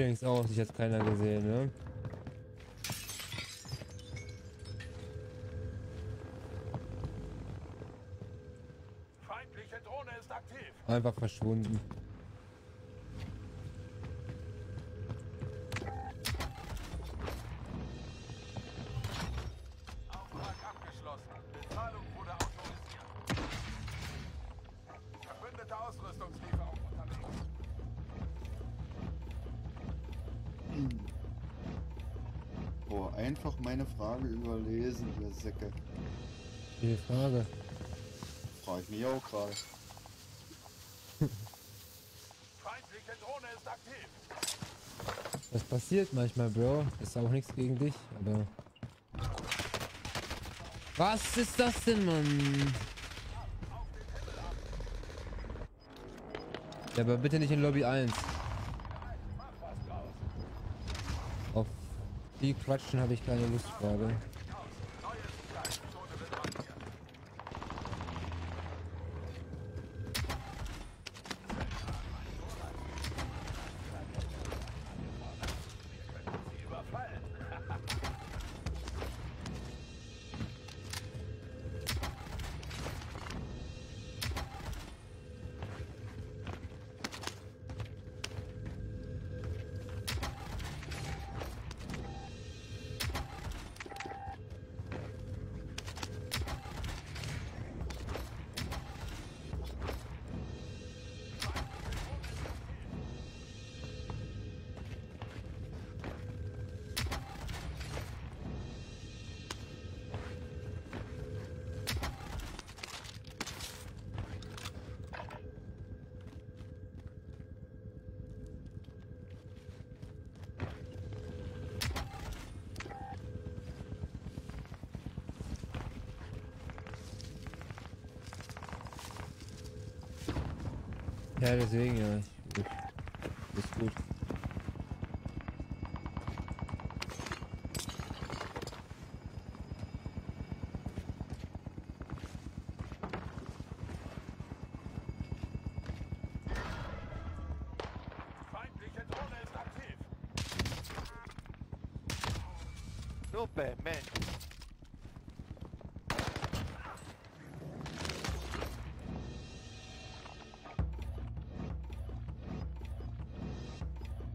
Denkst auch, sich hat keiner gesehen, ne? Feindliche Drohne ist aktiv. Einfach verschwunden. Meine Frage überlesen, ihr Säcke. Die Frage. Frage ich mich auch gerade. Feindliche Drohne ist aktiv. Das passiert manchmal, Bro. Ist auch nichts gegen dich, aber. Was ist das denn, Mann? Ja, aber bitte nicht in Lobby 1. Mach was draus. Auf die Quatschen habe ich keine Lust gerade. Ja, deswegen ja.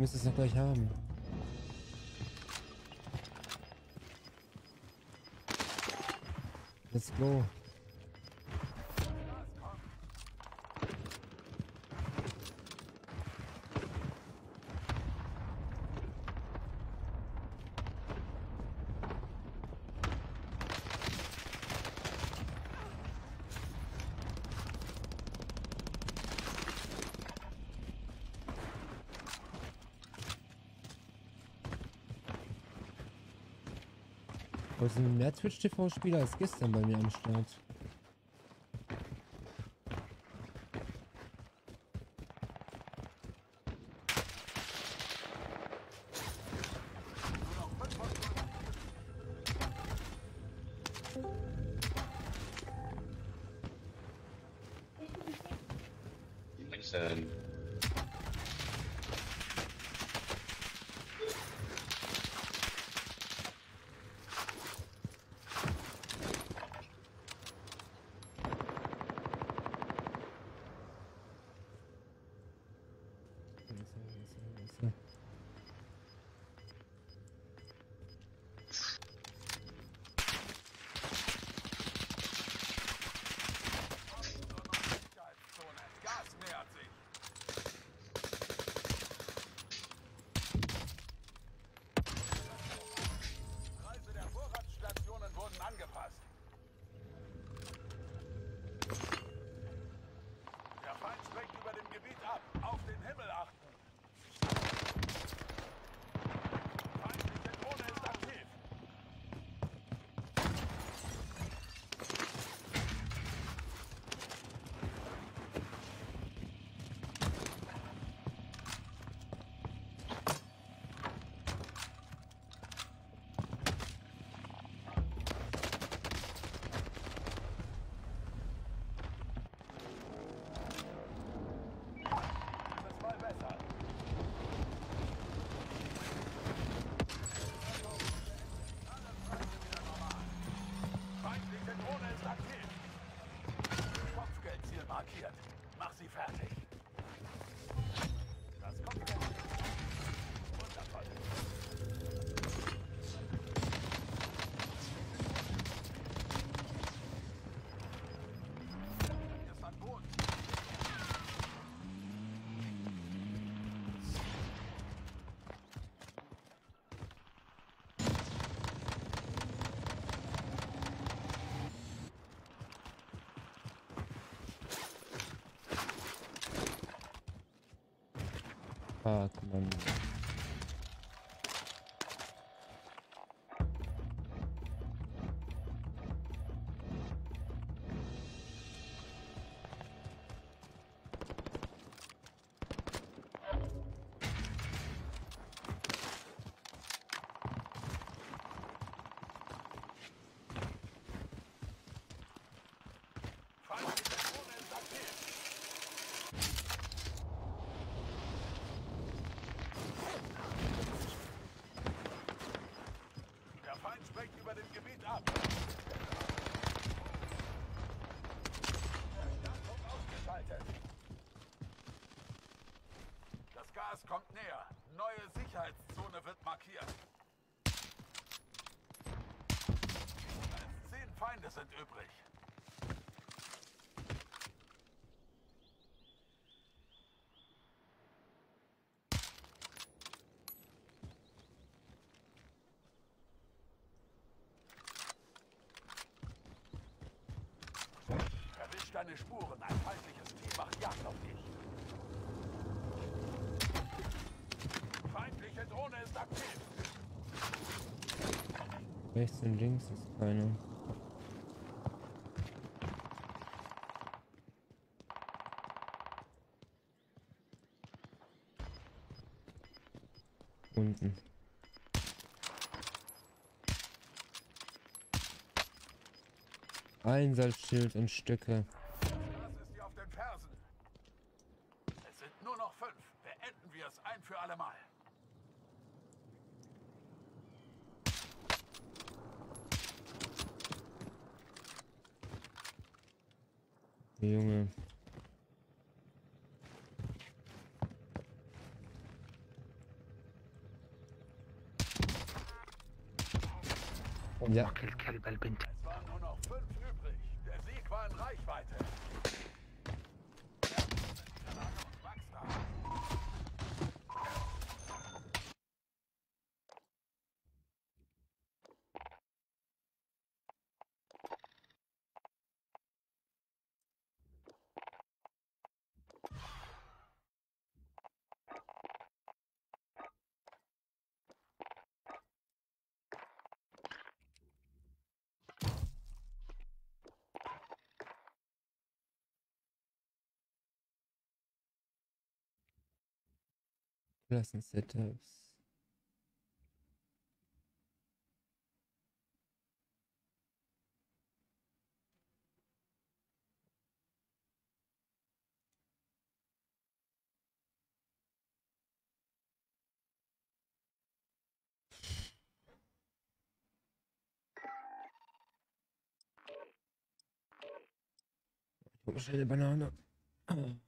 müsste es ja gleich haben. Let's go. Wo sind mehr Twitch-TV-Spieler als gestern bei mir am Start? Kommt näher. Neue Sicherheitszone wird markiert. Zehn Feinde sind übrig. Erwischt deine Spuren. Rechts und links ist keiner. Unten. Einsatzschild in Stücke. Klassensetups. Ich hol mal schnell eine Banane. Solange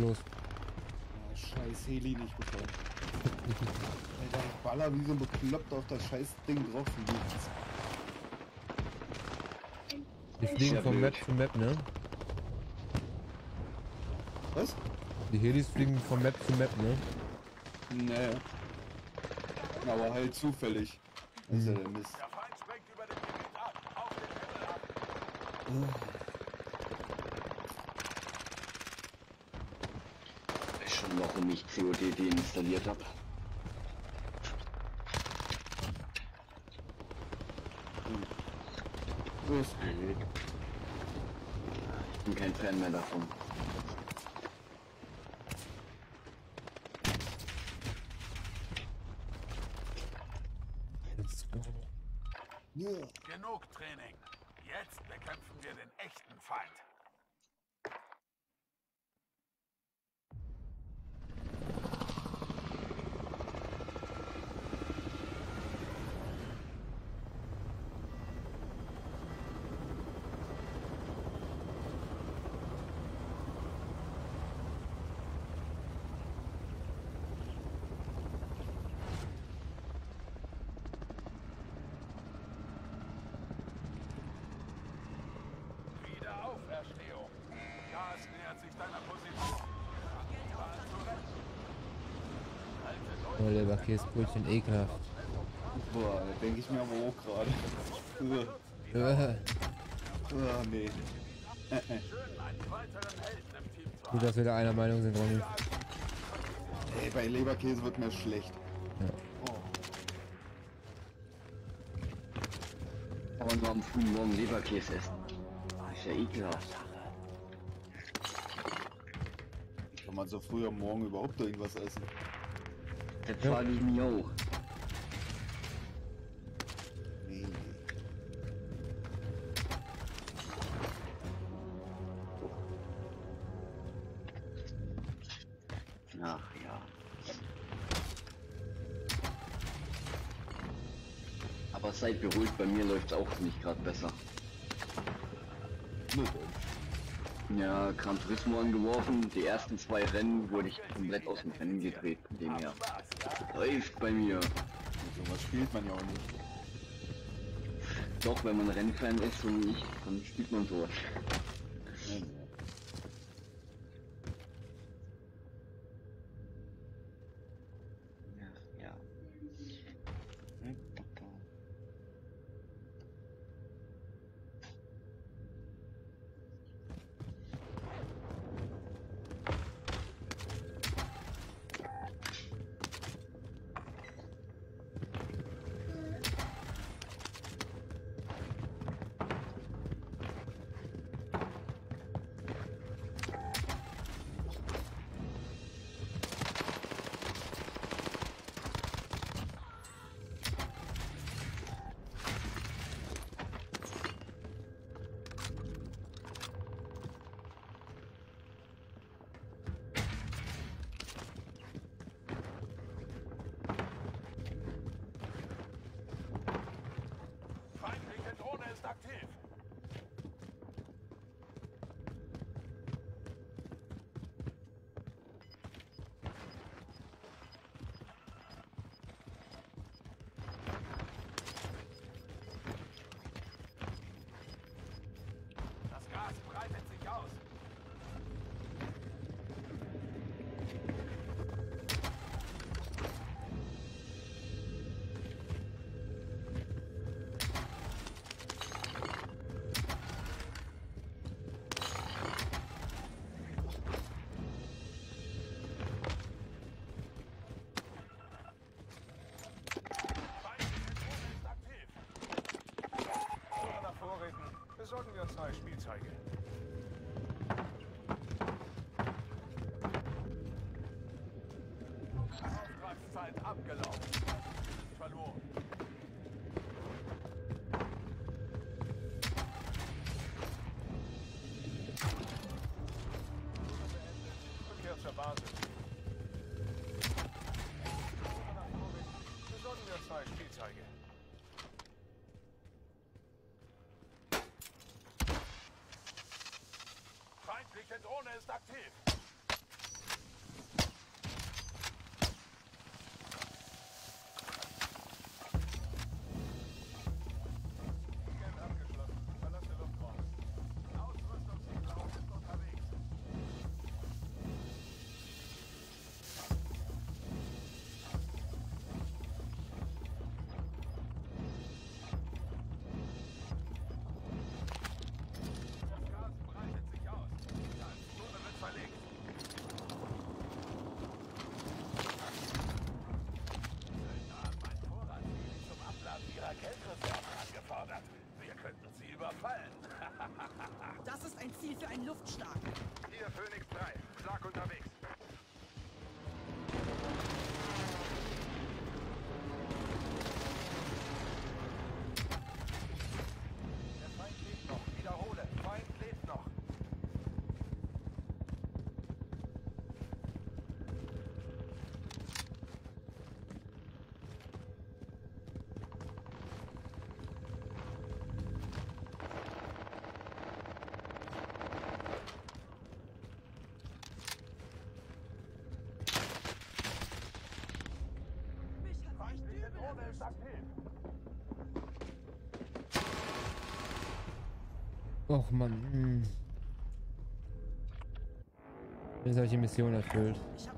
los? Ah, scheiß Heli nicht bekommen. (laughs) Alter, ich baller wie so bekloppt auf das scheiß Ding drauf. Die fliegen Ja, von blöd. Map zu Map, ne? Was? Die Helis fliegen von Map zu Map, ne? Nee. Aber halt zufällig. Das ist ja der Mist. Der Feind springt über dem Gebiet ab. Auf den Himmel ab. Weiß schon, warum ich COD deinstalliert habe. Los. Ich bin kein Fan mehr davon. Genug Training. Jetzt bekämpfen wir den echten Feind. Leute, Leberkäsebrötchen, ekelhaft. Boah, da denke ich mir aber auch gerade. Äh, nee. (laughs) Gut, dass wir da einer Meinung sind, Ronny. Ey, bei Leberkäse wird mir schlecht. Ja. Oh. Aber nur am frühen Morgen Leberkäse essen. Ist ja ekelhaft. Kann man so früh am Morgen überhaupt irgendwas essen? Jetzt ja. frage ich mich auch. Aber seid beruhigt, bei mir läuft's auch nicht gerade besser. Ja, Gran Turismo angeworfen. Die ersten zwei Rennen wurde ich komplett aus dem Rennen gedreht, von dem her läuft bei mir. So was spielt man ja auch nicht. Doch, wenn man Rennfan ist und ich, dann spielt man sowas. Zone ist aktiv. Och Mann. Hm. Eine solche Mission erfüllt. Ich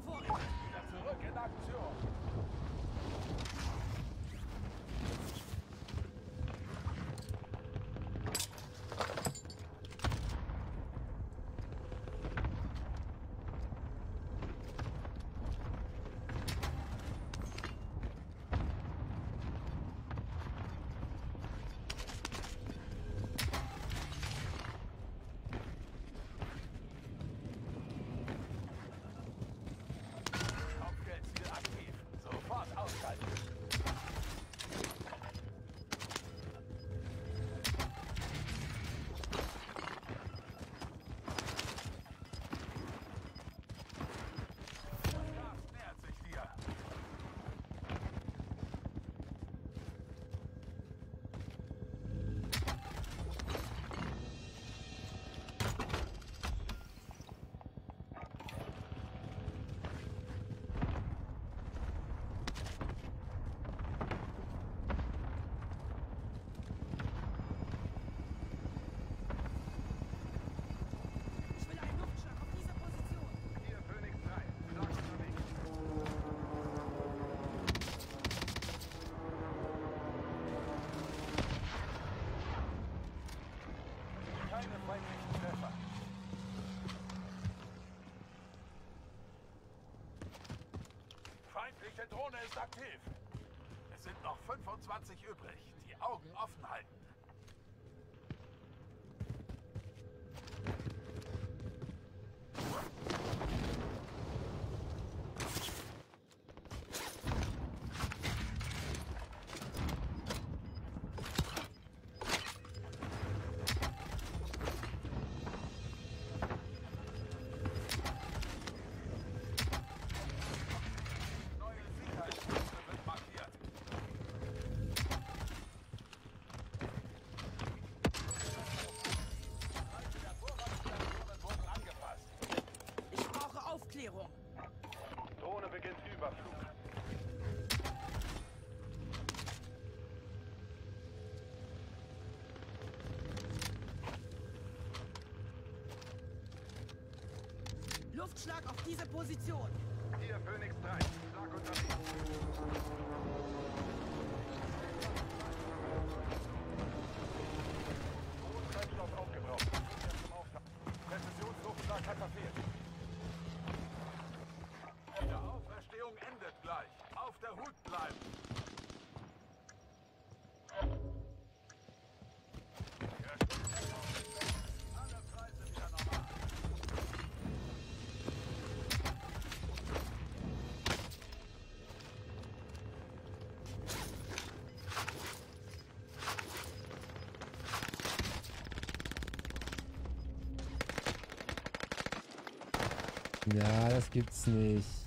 Drohne ist aktiv. Es sind noch 25 übrig. Die Augen offen halten. Luftschlag auf diese Position. Ja, das gibt's nicht.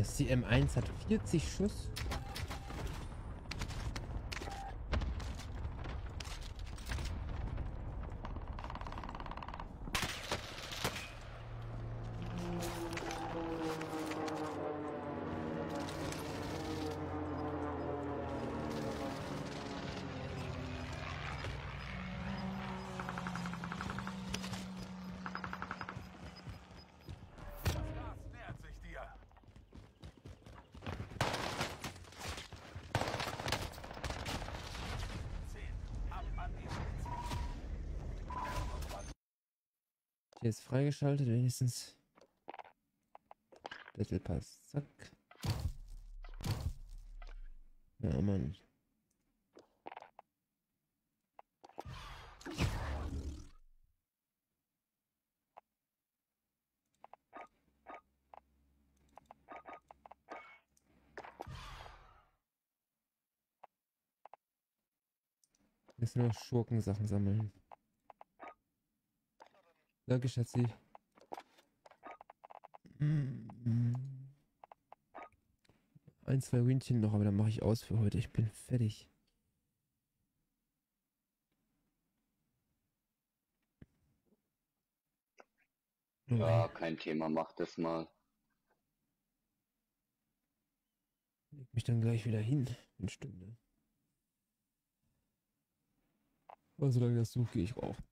Das CM1 hat 40 Schuss. Freigeschaltet, wenigstens. Battle Pass. Zack. Ja, Mann. Jetzt nur Schurkensachen sammeln. Danke, Schatzi. Ein, zwei Hühnchen noch, aber dann mache ich aus für heute. Ich bin fertig. Ja, kein Thema, mach das mal. Leg mich dann gleich wieder hin. Eine Stunde. Aber solange das sucht, gehe ich rauf.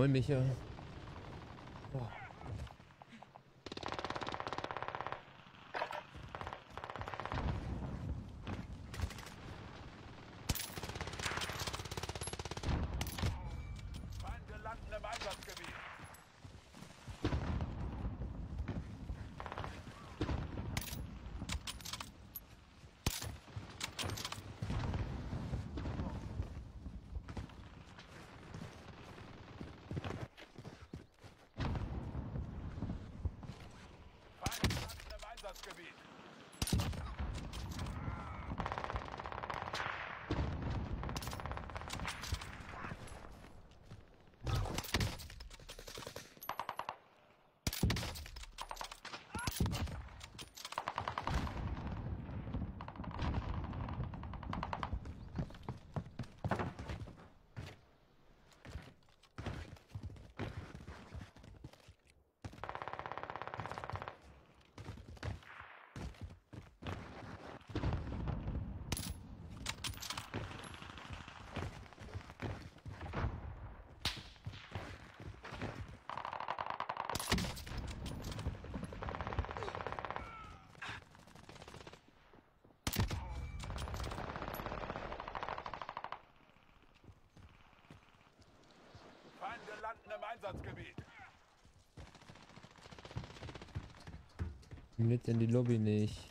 Moin, Micha. Einsatzgebiet. Lädt denn die Lobby nicht?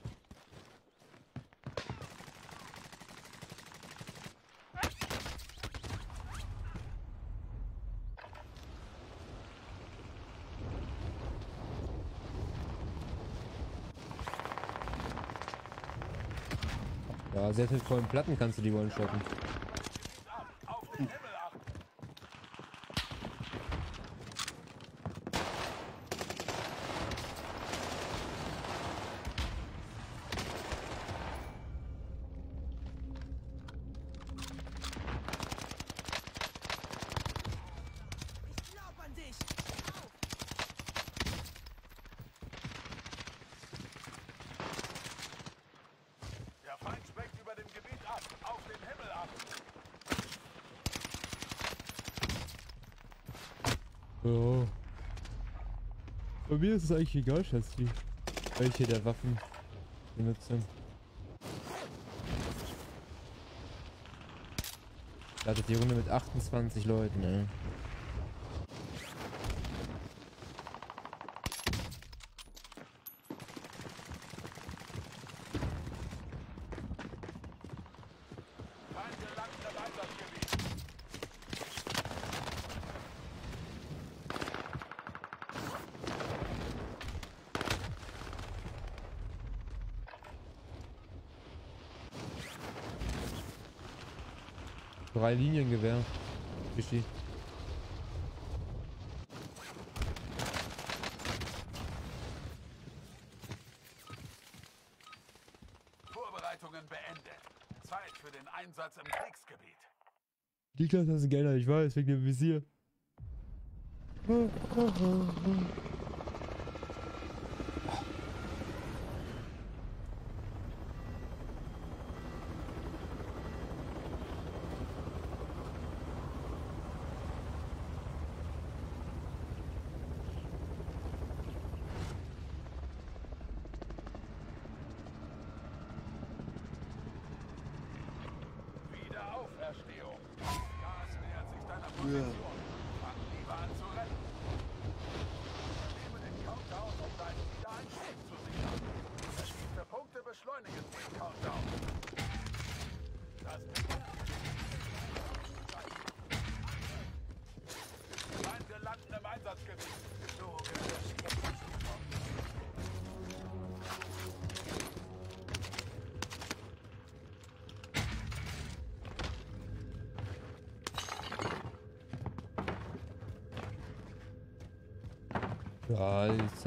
Ja, selbst mit vollen Platten kannst du die one-shotten. Ab. Auf den Himmel achten. Ich glaub an dich. Auf. Der Feind sprengt über dem Gebiet ab. Auf den Himmel achten. Ja. Bei mir ist es eigentlich egal, Schatzi. Welche der Waffen benutze. Startet die Runde mit 28 Leuten, ey. Feinde Einsatzgebiet. Drei Liniengewehr. Fischi. Vorbereitungen beendet. Zeit für den Einsatz im Kriegsgebiet. Die Klasse ist geil, ich weiß, wegen dem Visier.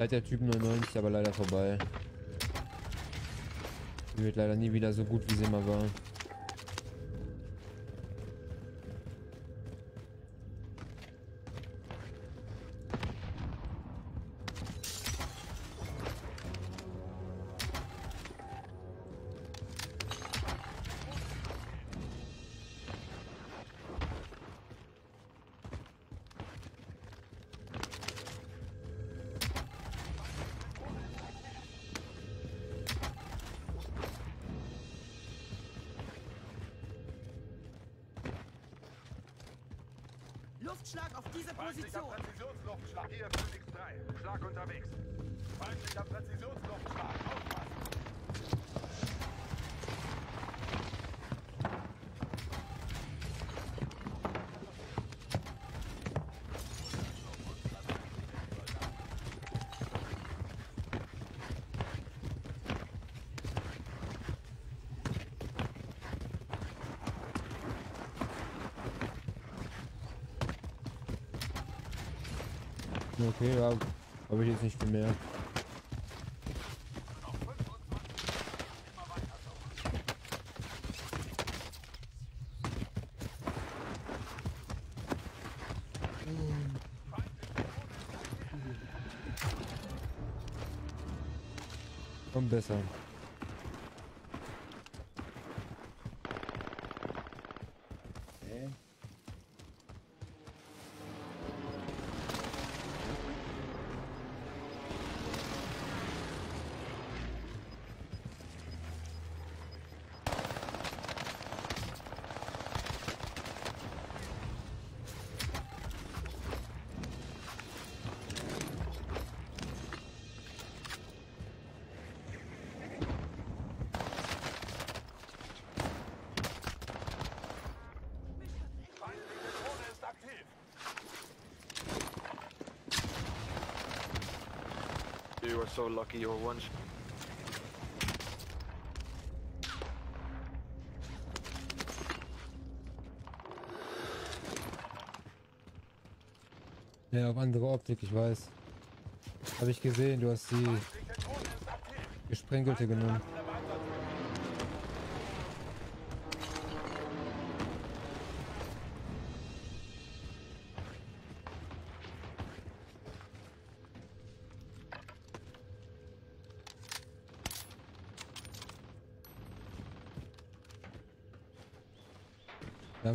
Zeit der Typen 99 ist aber leider vorbei. Die wird leider nie wieder so gut, wie sie immer war. Okay, ja, habe ich jetzt nicht gemerkt. Schon besser. So lucky you're one Ja, auf andere Optik, ich weiß. Habe ich gesehen, du hast die gesprenkelte genommen.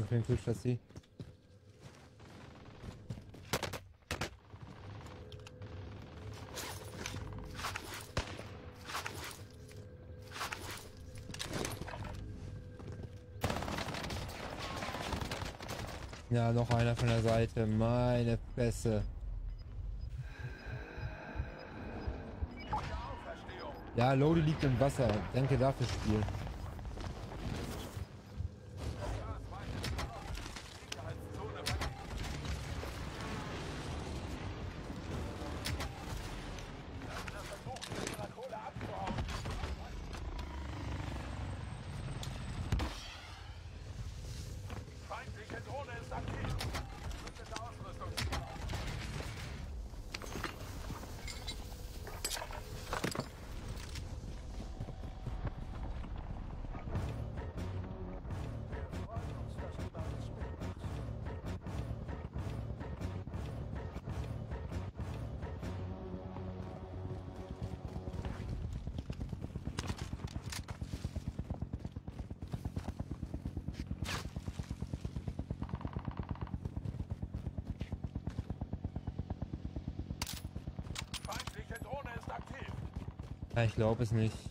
Für den Quick-Chassis. Ja, noch einer von der Seite. Meine Fresse. Ja, Lodi liegt im Wasser. Danke dafür, Spiel. Ich glaube es nicht.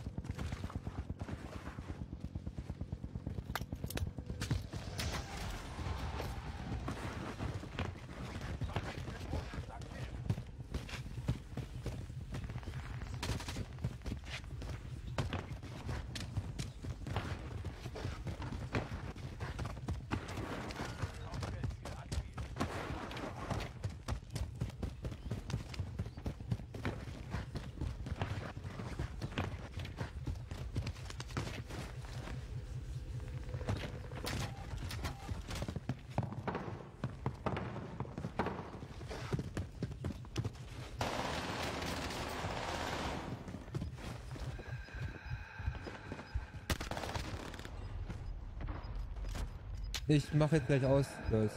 Ich mache jetzt gleich aus, Das.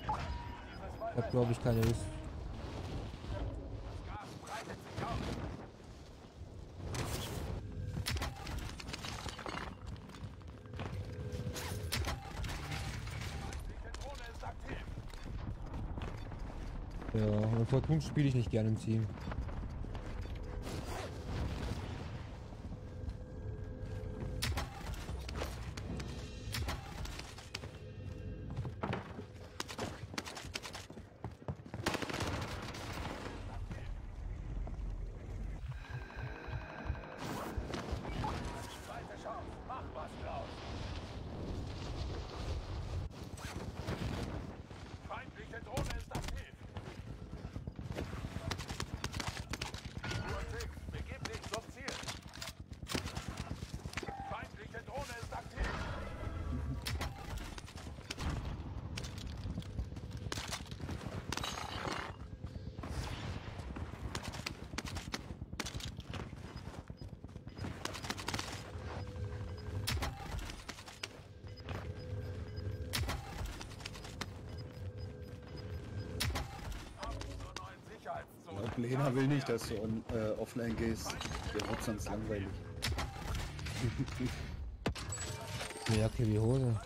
Ich habe glaube ich keine Lust. Ja, und vor Punkt spiele ich nicht gerne im Team. Gegner will nicht, dass du on, äh, offline gehst. Der wird sonst langweilig. Jacke wie Hose.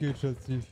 Good shot Steve.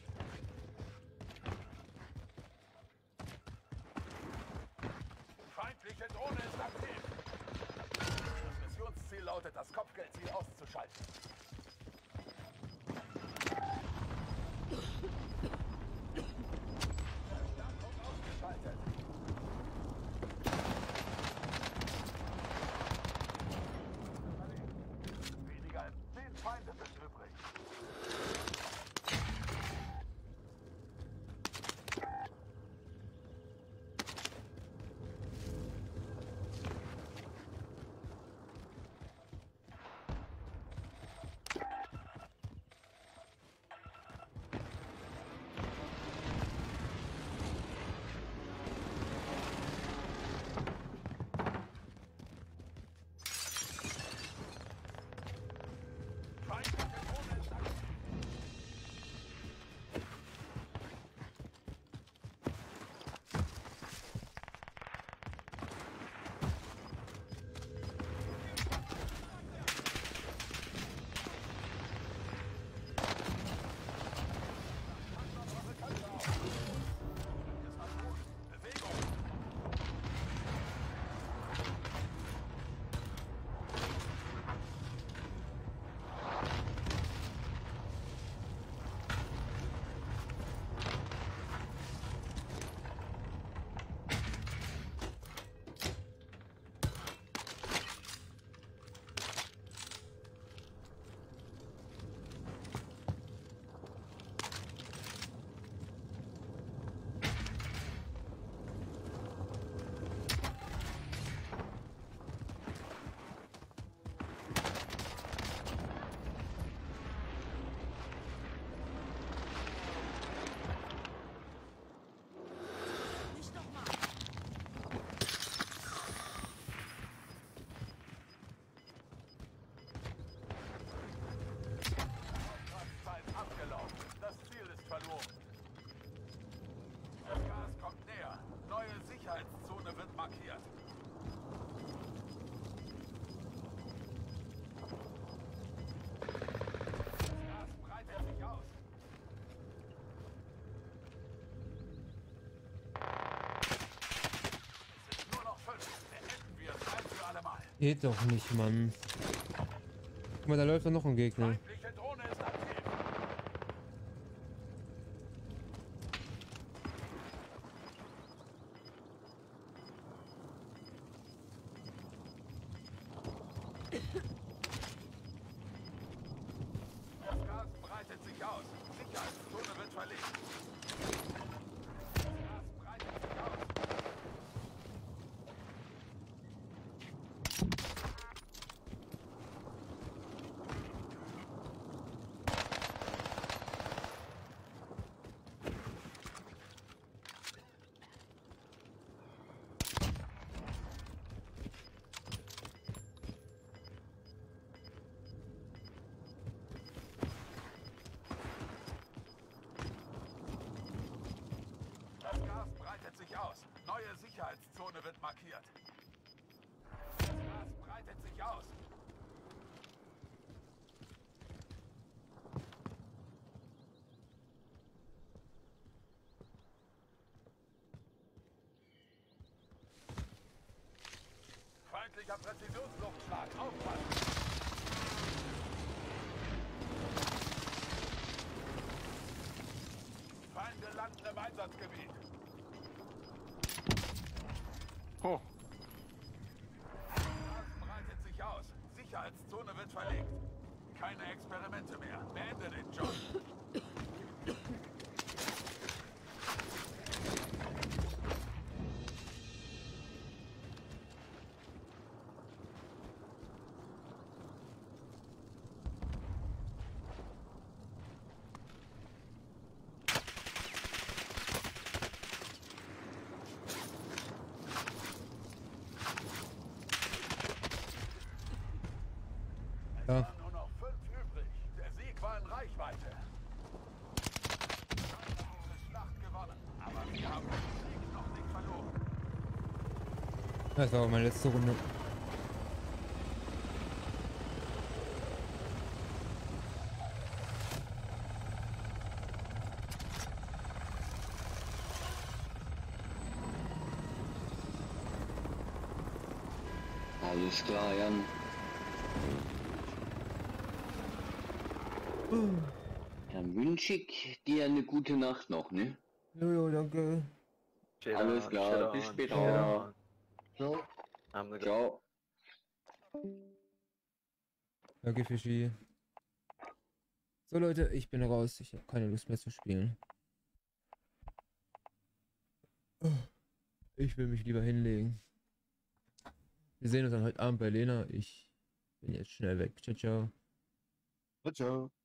Geht doch nicht, Mann. Guck mal, da läuft doch noch ein Gegner. Feindliche Drohne ist aktiv. Das Gas breitet sich aus. Sicherheitszone wird verlegt. Das Gas breitet sich aus. Das Gas breitet sich aus. Neue Sicherheitszone wird markiert. Das Gas breitet sich aus. Feindlicher Präzisionsluftschlag. Aufpassen. Feinde landen im Einsatzgebiet. Das war auch meine letzte Runde. Alles klar, Jan. Dann wünsche ich dir eine gute Nacht noch, ne? Jojo, danke. Alles klar, bis später. The Ciao. Danke, Fischi. So, Leute, ich bin raus. Ich habe keine Lust mehr zu spielen. Ich will mich lieber hinlegen. Wir sehen uns dann heute Abend bei Lena. Ich bin jetzt schnell weg. Ciao, ciao. Ciao, ciao.